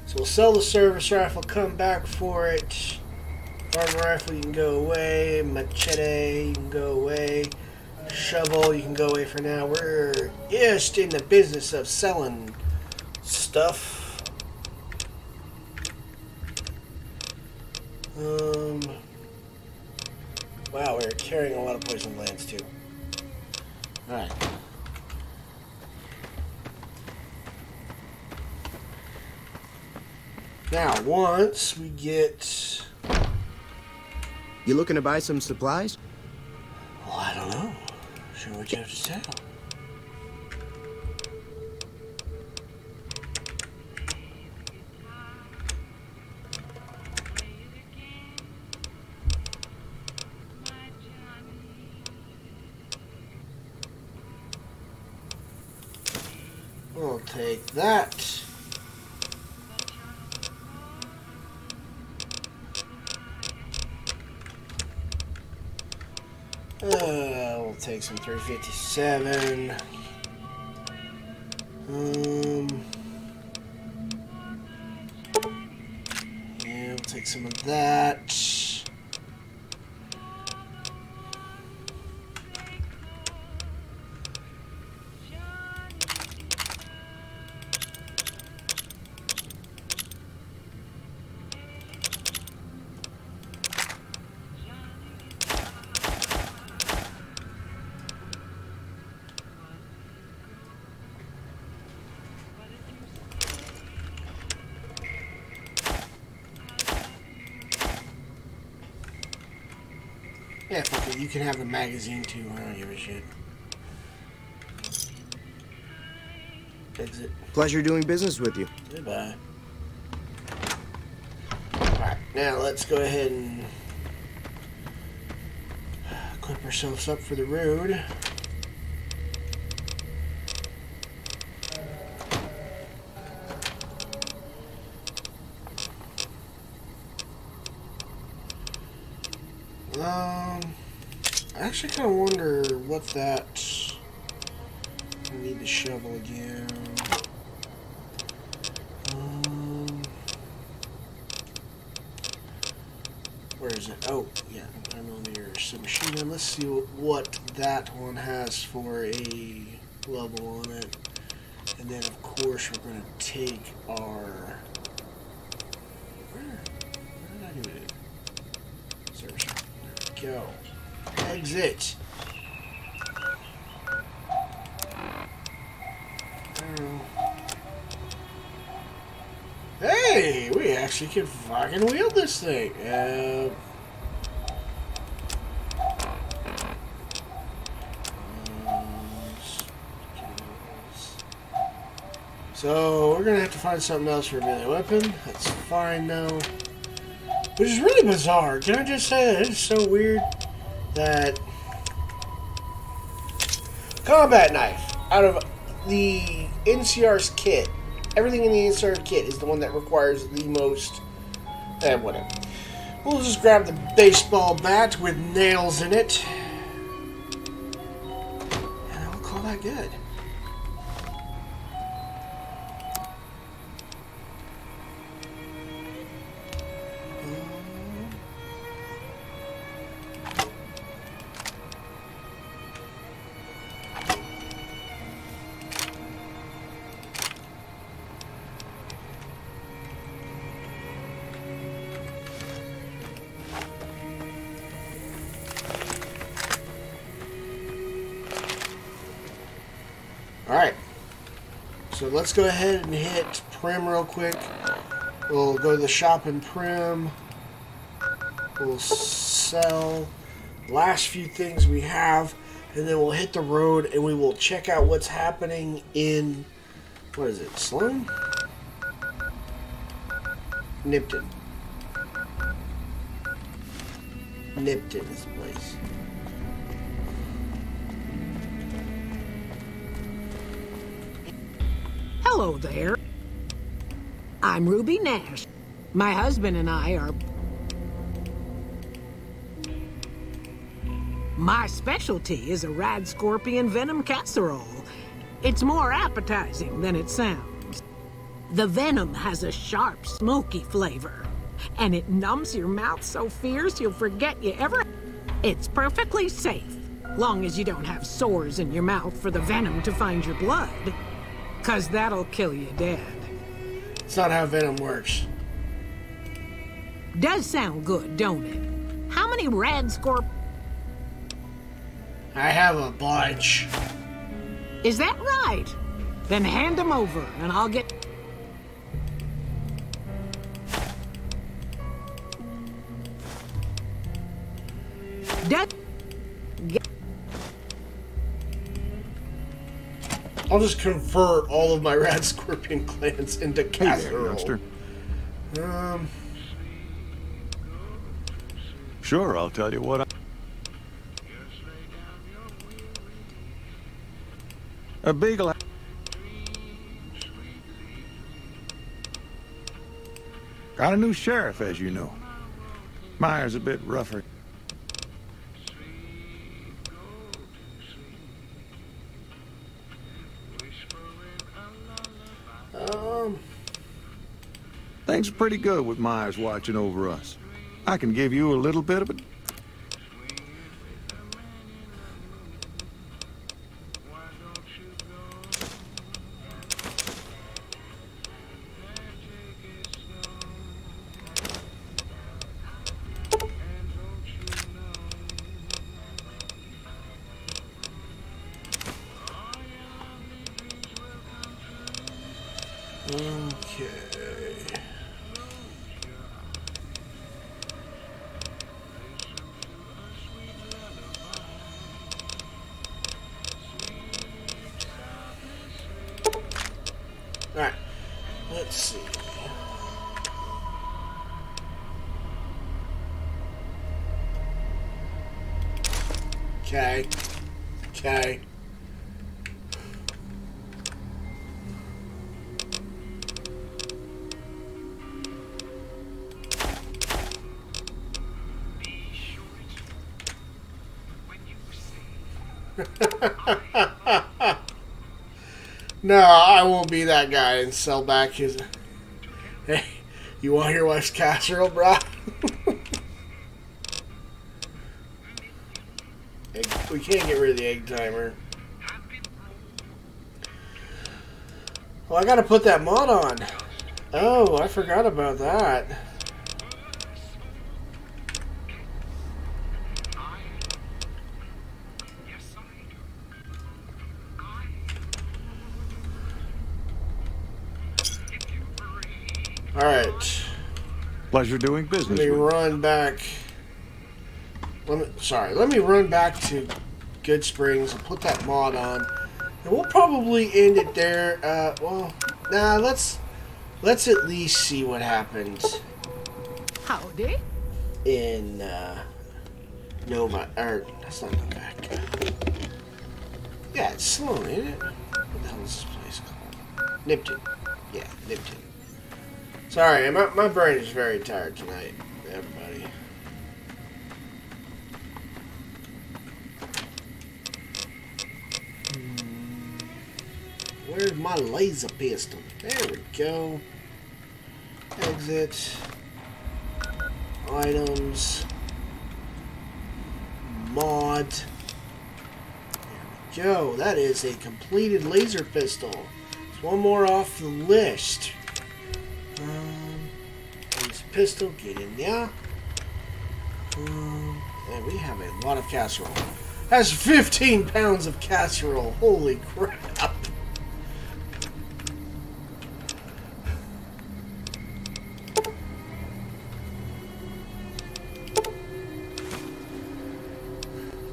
So we'll sell the service rifle, come back for it. Armor rifle, you can go away. Machete, you can go away. Shovel, you can go away for now. We're just in the business of selling stuff. Um. Wow, we're carrying a lot of poison lands too. Alright. Now, once we get. You looking to buy some supplies? Well, I don't know. Sure, what you have to sell. We'll take that. 57. You can have the magazine too. I don't give a shit. Exit. Pleasure doing business with you. Goodbye. Alright, now let's go ahead and equip ourselves up for the road. Um, I actually kind of wonder what that. I need the shovel again. Um, where is it? Oh, yeah, 9 millimeter submachine gun. Let's see what, what that one has for a level on it. And then, of course, going to take our. Where? Where did I do it? Service. There we go. Exit. Hey, we actually can fucking wield this thing. Uh, So we're gonna have to find something else for a melee weapon. That's fine though. Which is really bizarre. Can I just say that it's so weird that combat knife out of the NCR's kit, everything in the NCR kit is the one that requires the most. Eh, whatever. We'll just grab the baseball bat with nails in it, and I'll call that good. Let's go ahead and hit Primm real quick. We'll go to the shop in Primm. We'll sell last few things we have. And then we'll hit the road and we will check out what's happening in. What is it? Sloan? Nipton. Nipton is the place. Hello there. I'm Ruby Nash. My husband and I are. My specialty is a rad scorpion venom casserole. It's more appetizing than it sounds. The venom has a sharp, smoky flavor, and it numbs your mouth so fierce you'll forget you ever. It's perfectly safe, long as you don't have sores in your mouth for the venom to find your blood. Cause that'll kill you dead. It's not how Venom works. Does sound good, don't it? How many rad scorp... I have a bunch. Is that right? Then hand them over, and I'll get... I'll just convert all of my Rad Scorpion clans into Hey casserole. there. Um, Sure, I'll tell you what. I... A beagle. Got a new sheriff, as you know. Meyers a bit rougher. um, Things are pretty good with Meyers watching over us. I can give you a little bit of it. I won't be that guy and sell back his. Hey, you want your wife's casserole, bro? We can't get rid of the egg timer. Well, I gotta put that mod on. Oh, I forgot about that. Pleasure doing Let business me with you. run back. Let me, sorry, let me run back to Goodsprings and put that mod on. And we'll probably end it there. Uh, well, Nah, let's let's at least see what happens Howdy. in uh, Nova. Or that's not Novac. Yeah, it's Sloan, isn't it? What the hell is this place called? Nipton. Yeah, Nipton. Sorry, my, my brain is very tired tonight, everybody. Hmm. Where's my laser pistol? There we go. Exit. Items. Mod. There we go. That is a completed laser pistol. It's one more off the list. Pistol, get in there. Um, and we have a lot of casserole. That's 15 pounds of casserole. Holy crap.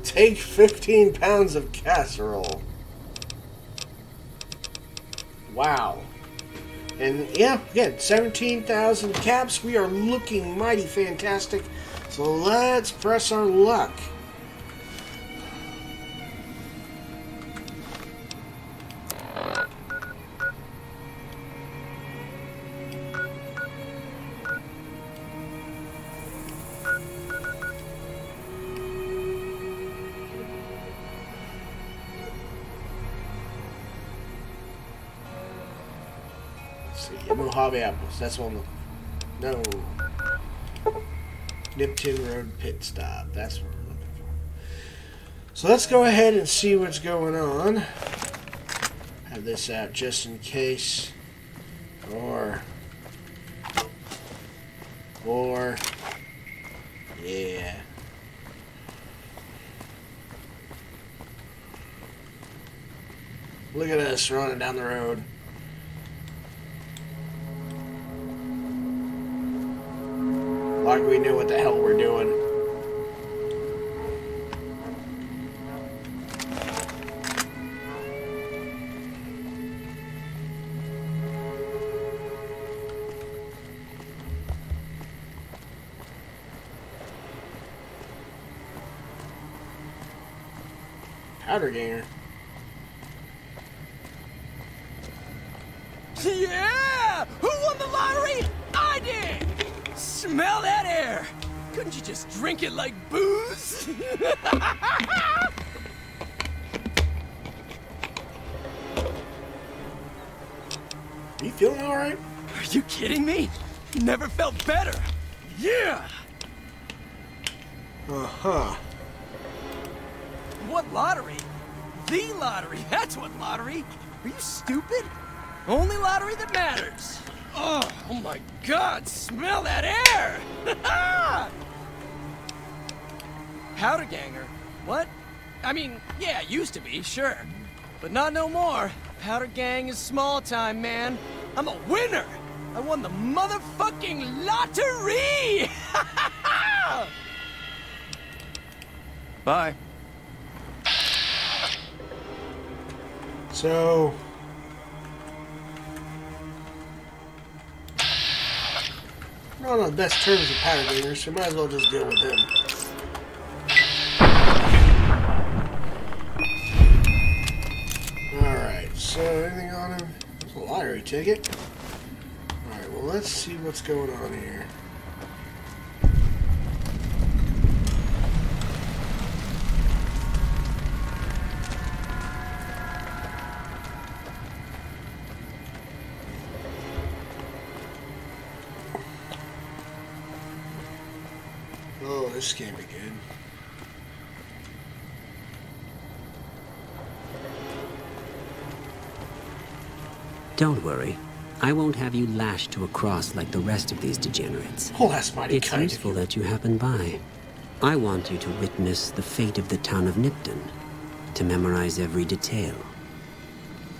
Take 15 pounds of casserole. Wow. And yeah, again, 17,000 caps. We are looking mighty fantastic. So let's press our luck. Mojave Apples. That's one. No. Nipton Road Pit Stop. That's what we're looking for. So let's go ahead and see what's going on. Have this out just in case. Or. Or. Yeah. Look at us running down the road. Like we knew what the hell we're doing. Powder ganger. Like booze? You feeling alright? Are you kidding me? Never felt better. Yeah! Uh huh. What lottery? The lottery. That's what lottery. Are you stupid? Only lottery that matters. Oh, oh my god, smell that air! Used to be, sure. But not no more. Powder gang is small time, man. I'm a winner! I won the motherfucking lottery! Bye. So. We're on the best terms with Powder Ganger, so might as well just deal with him. Lottery ticket. Alright, well, let's see what's going on here. Don't worry. I won't have you lashed to a cross like the rest of these degenerates. Oh, that's mighty It's kind of useful that you happen by. I want you to witness the fate of the town of Nipton, to memorize every detail.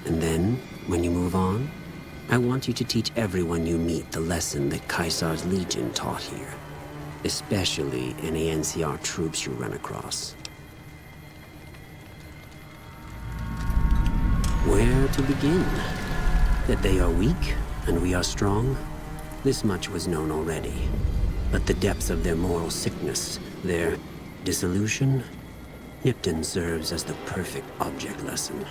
And then, when you move on, I want you to teach everyone you meet the lesson that Caesar's Legion taught here, especially any NCR troops you run across. Where to begin? That they are weak and we are strong, this much was known already. But the depths of their moral sickness, their dissolution, Nipton serves as the perfect object lesson.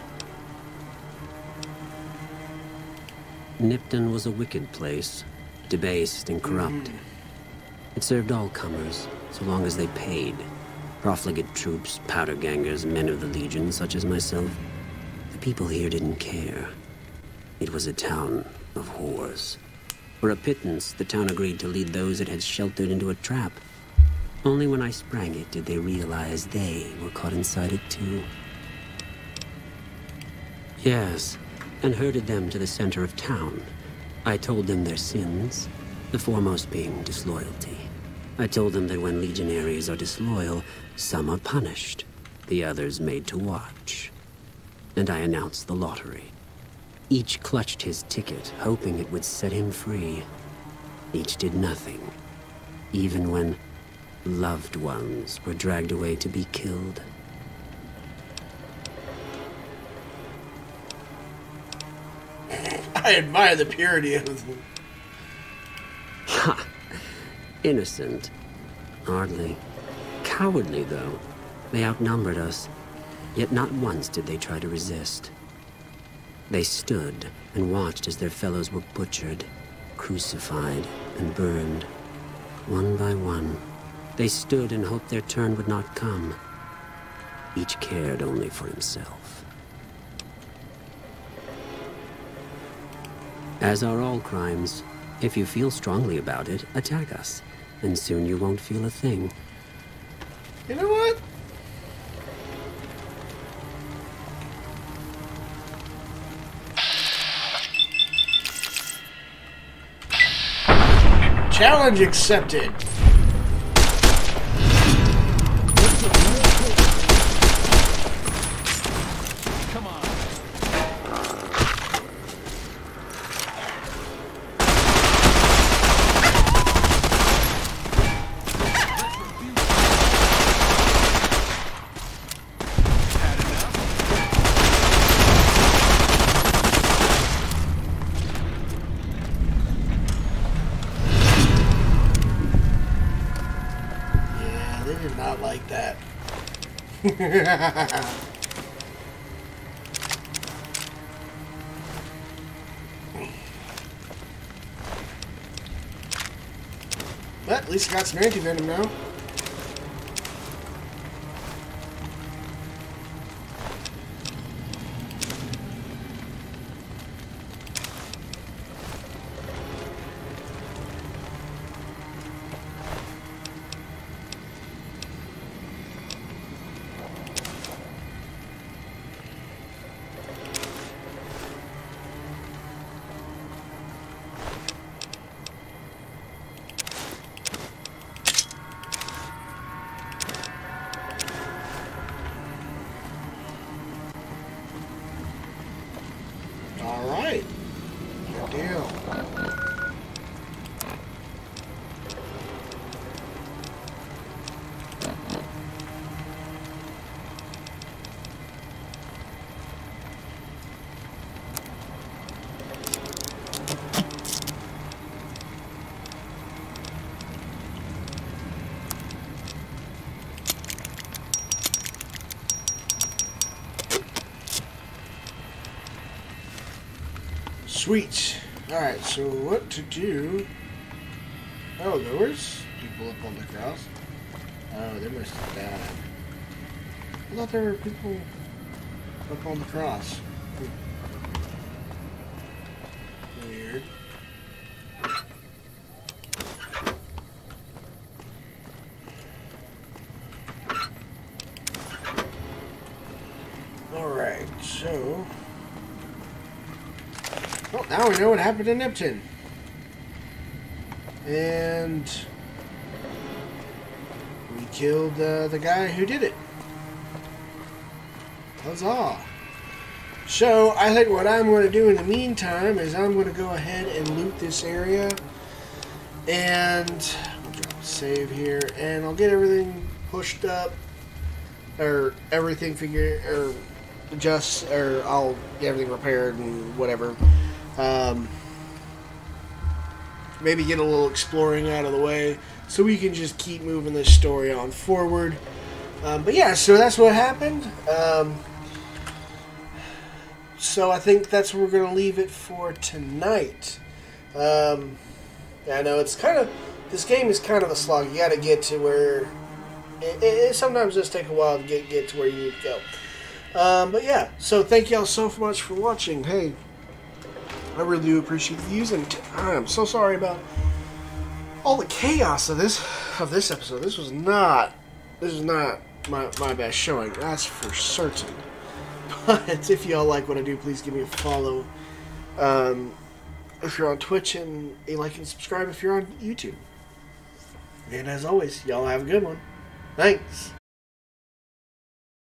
Nipton was a wicked place, debased and corrupt. Mm. It served all comers, so long as they paid. Profligate troops, powder gangers, men of the Legion, such as myself. The people here didn't care. It was a town of whores. For a pittance, the town agreed to lead those it had sheltered into a trap. Only when I sprang it did they realize they were caught inside it too. Yes, and herded them to the center of town. I told them their sins, the foremost being disloyalty. I told them that when legionaries are disloyal, some are punished, the others made to watch. And I announced the lottery. Each clutched his ticket, hoping it would set him free. Each did nothing, even when loved ones were dragged away to be killed. I admire the purity of them. Ha! Innocent. Hardly. Cowardly, though. They outnumbered us. Yet not once did they try to resist. They stood and watched as their fellows were butchered, crucified, and burned. One by one. They stood and hoped their turn would not come. Each cared only for himself. As are all crimes, if you feel strongly about it, attack us, and soon you won't feel a thing. You know what? Challenge accepted. but at least I got some anti-venom now. Sweet. Alright, so what to do? Oh, there was people up on the cross. Oh, they must have died. I thought there were people up on the cross. Know what happened in Nipton. And we killed uh, the guy who did it. Huzzah. So, I think what I'm going to do in the meantime is I'm going to go ahead and loot this area. And save here. And I'll get everything pushed up. Or everything figure or just or I'll get everything repaired and whatever. Um, maybe get a little exploring out of the way so we can just keep moving this story on forward. Um, but yeah, so that's what happened. Um, so I think that's where we're going to leave it for tonight. Um, I know it's kind of this game is kind of a slog. You got to get to where it, it, it sometimes does take a while to get get to where you need to go. Um, but yeah, so thank y'all so much for watching. Hey, I really do appreciate the views, and I'm so sorry about all the chaos of this of this episode. This was not this is not my my best showing. That's for certain. But if y'all like what I do, please give me a follow. Um, if you're on Twitch and a like and subscribe if you're on YouTube. And as always, y'all have a good one. Thanks.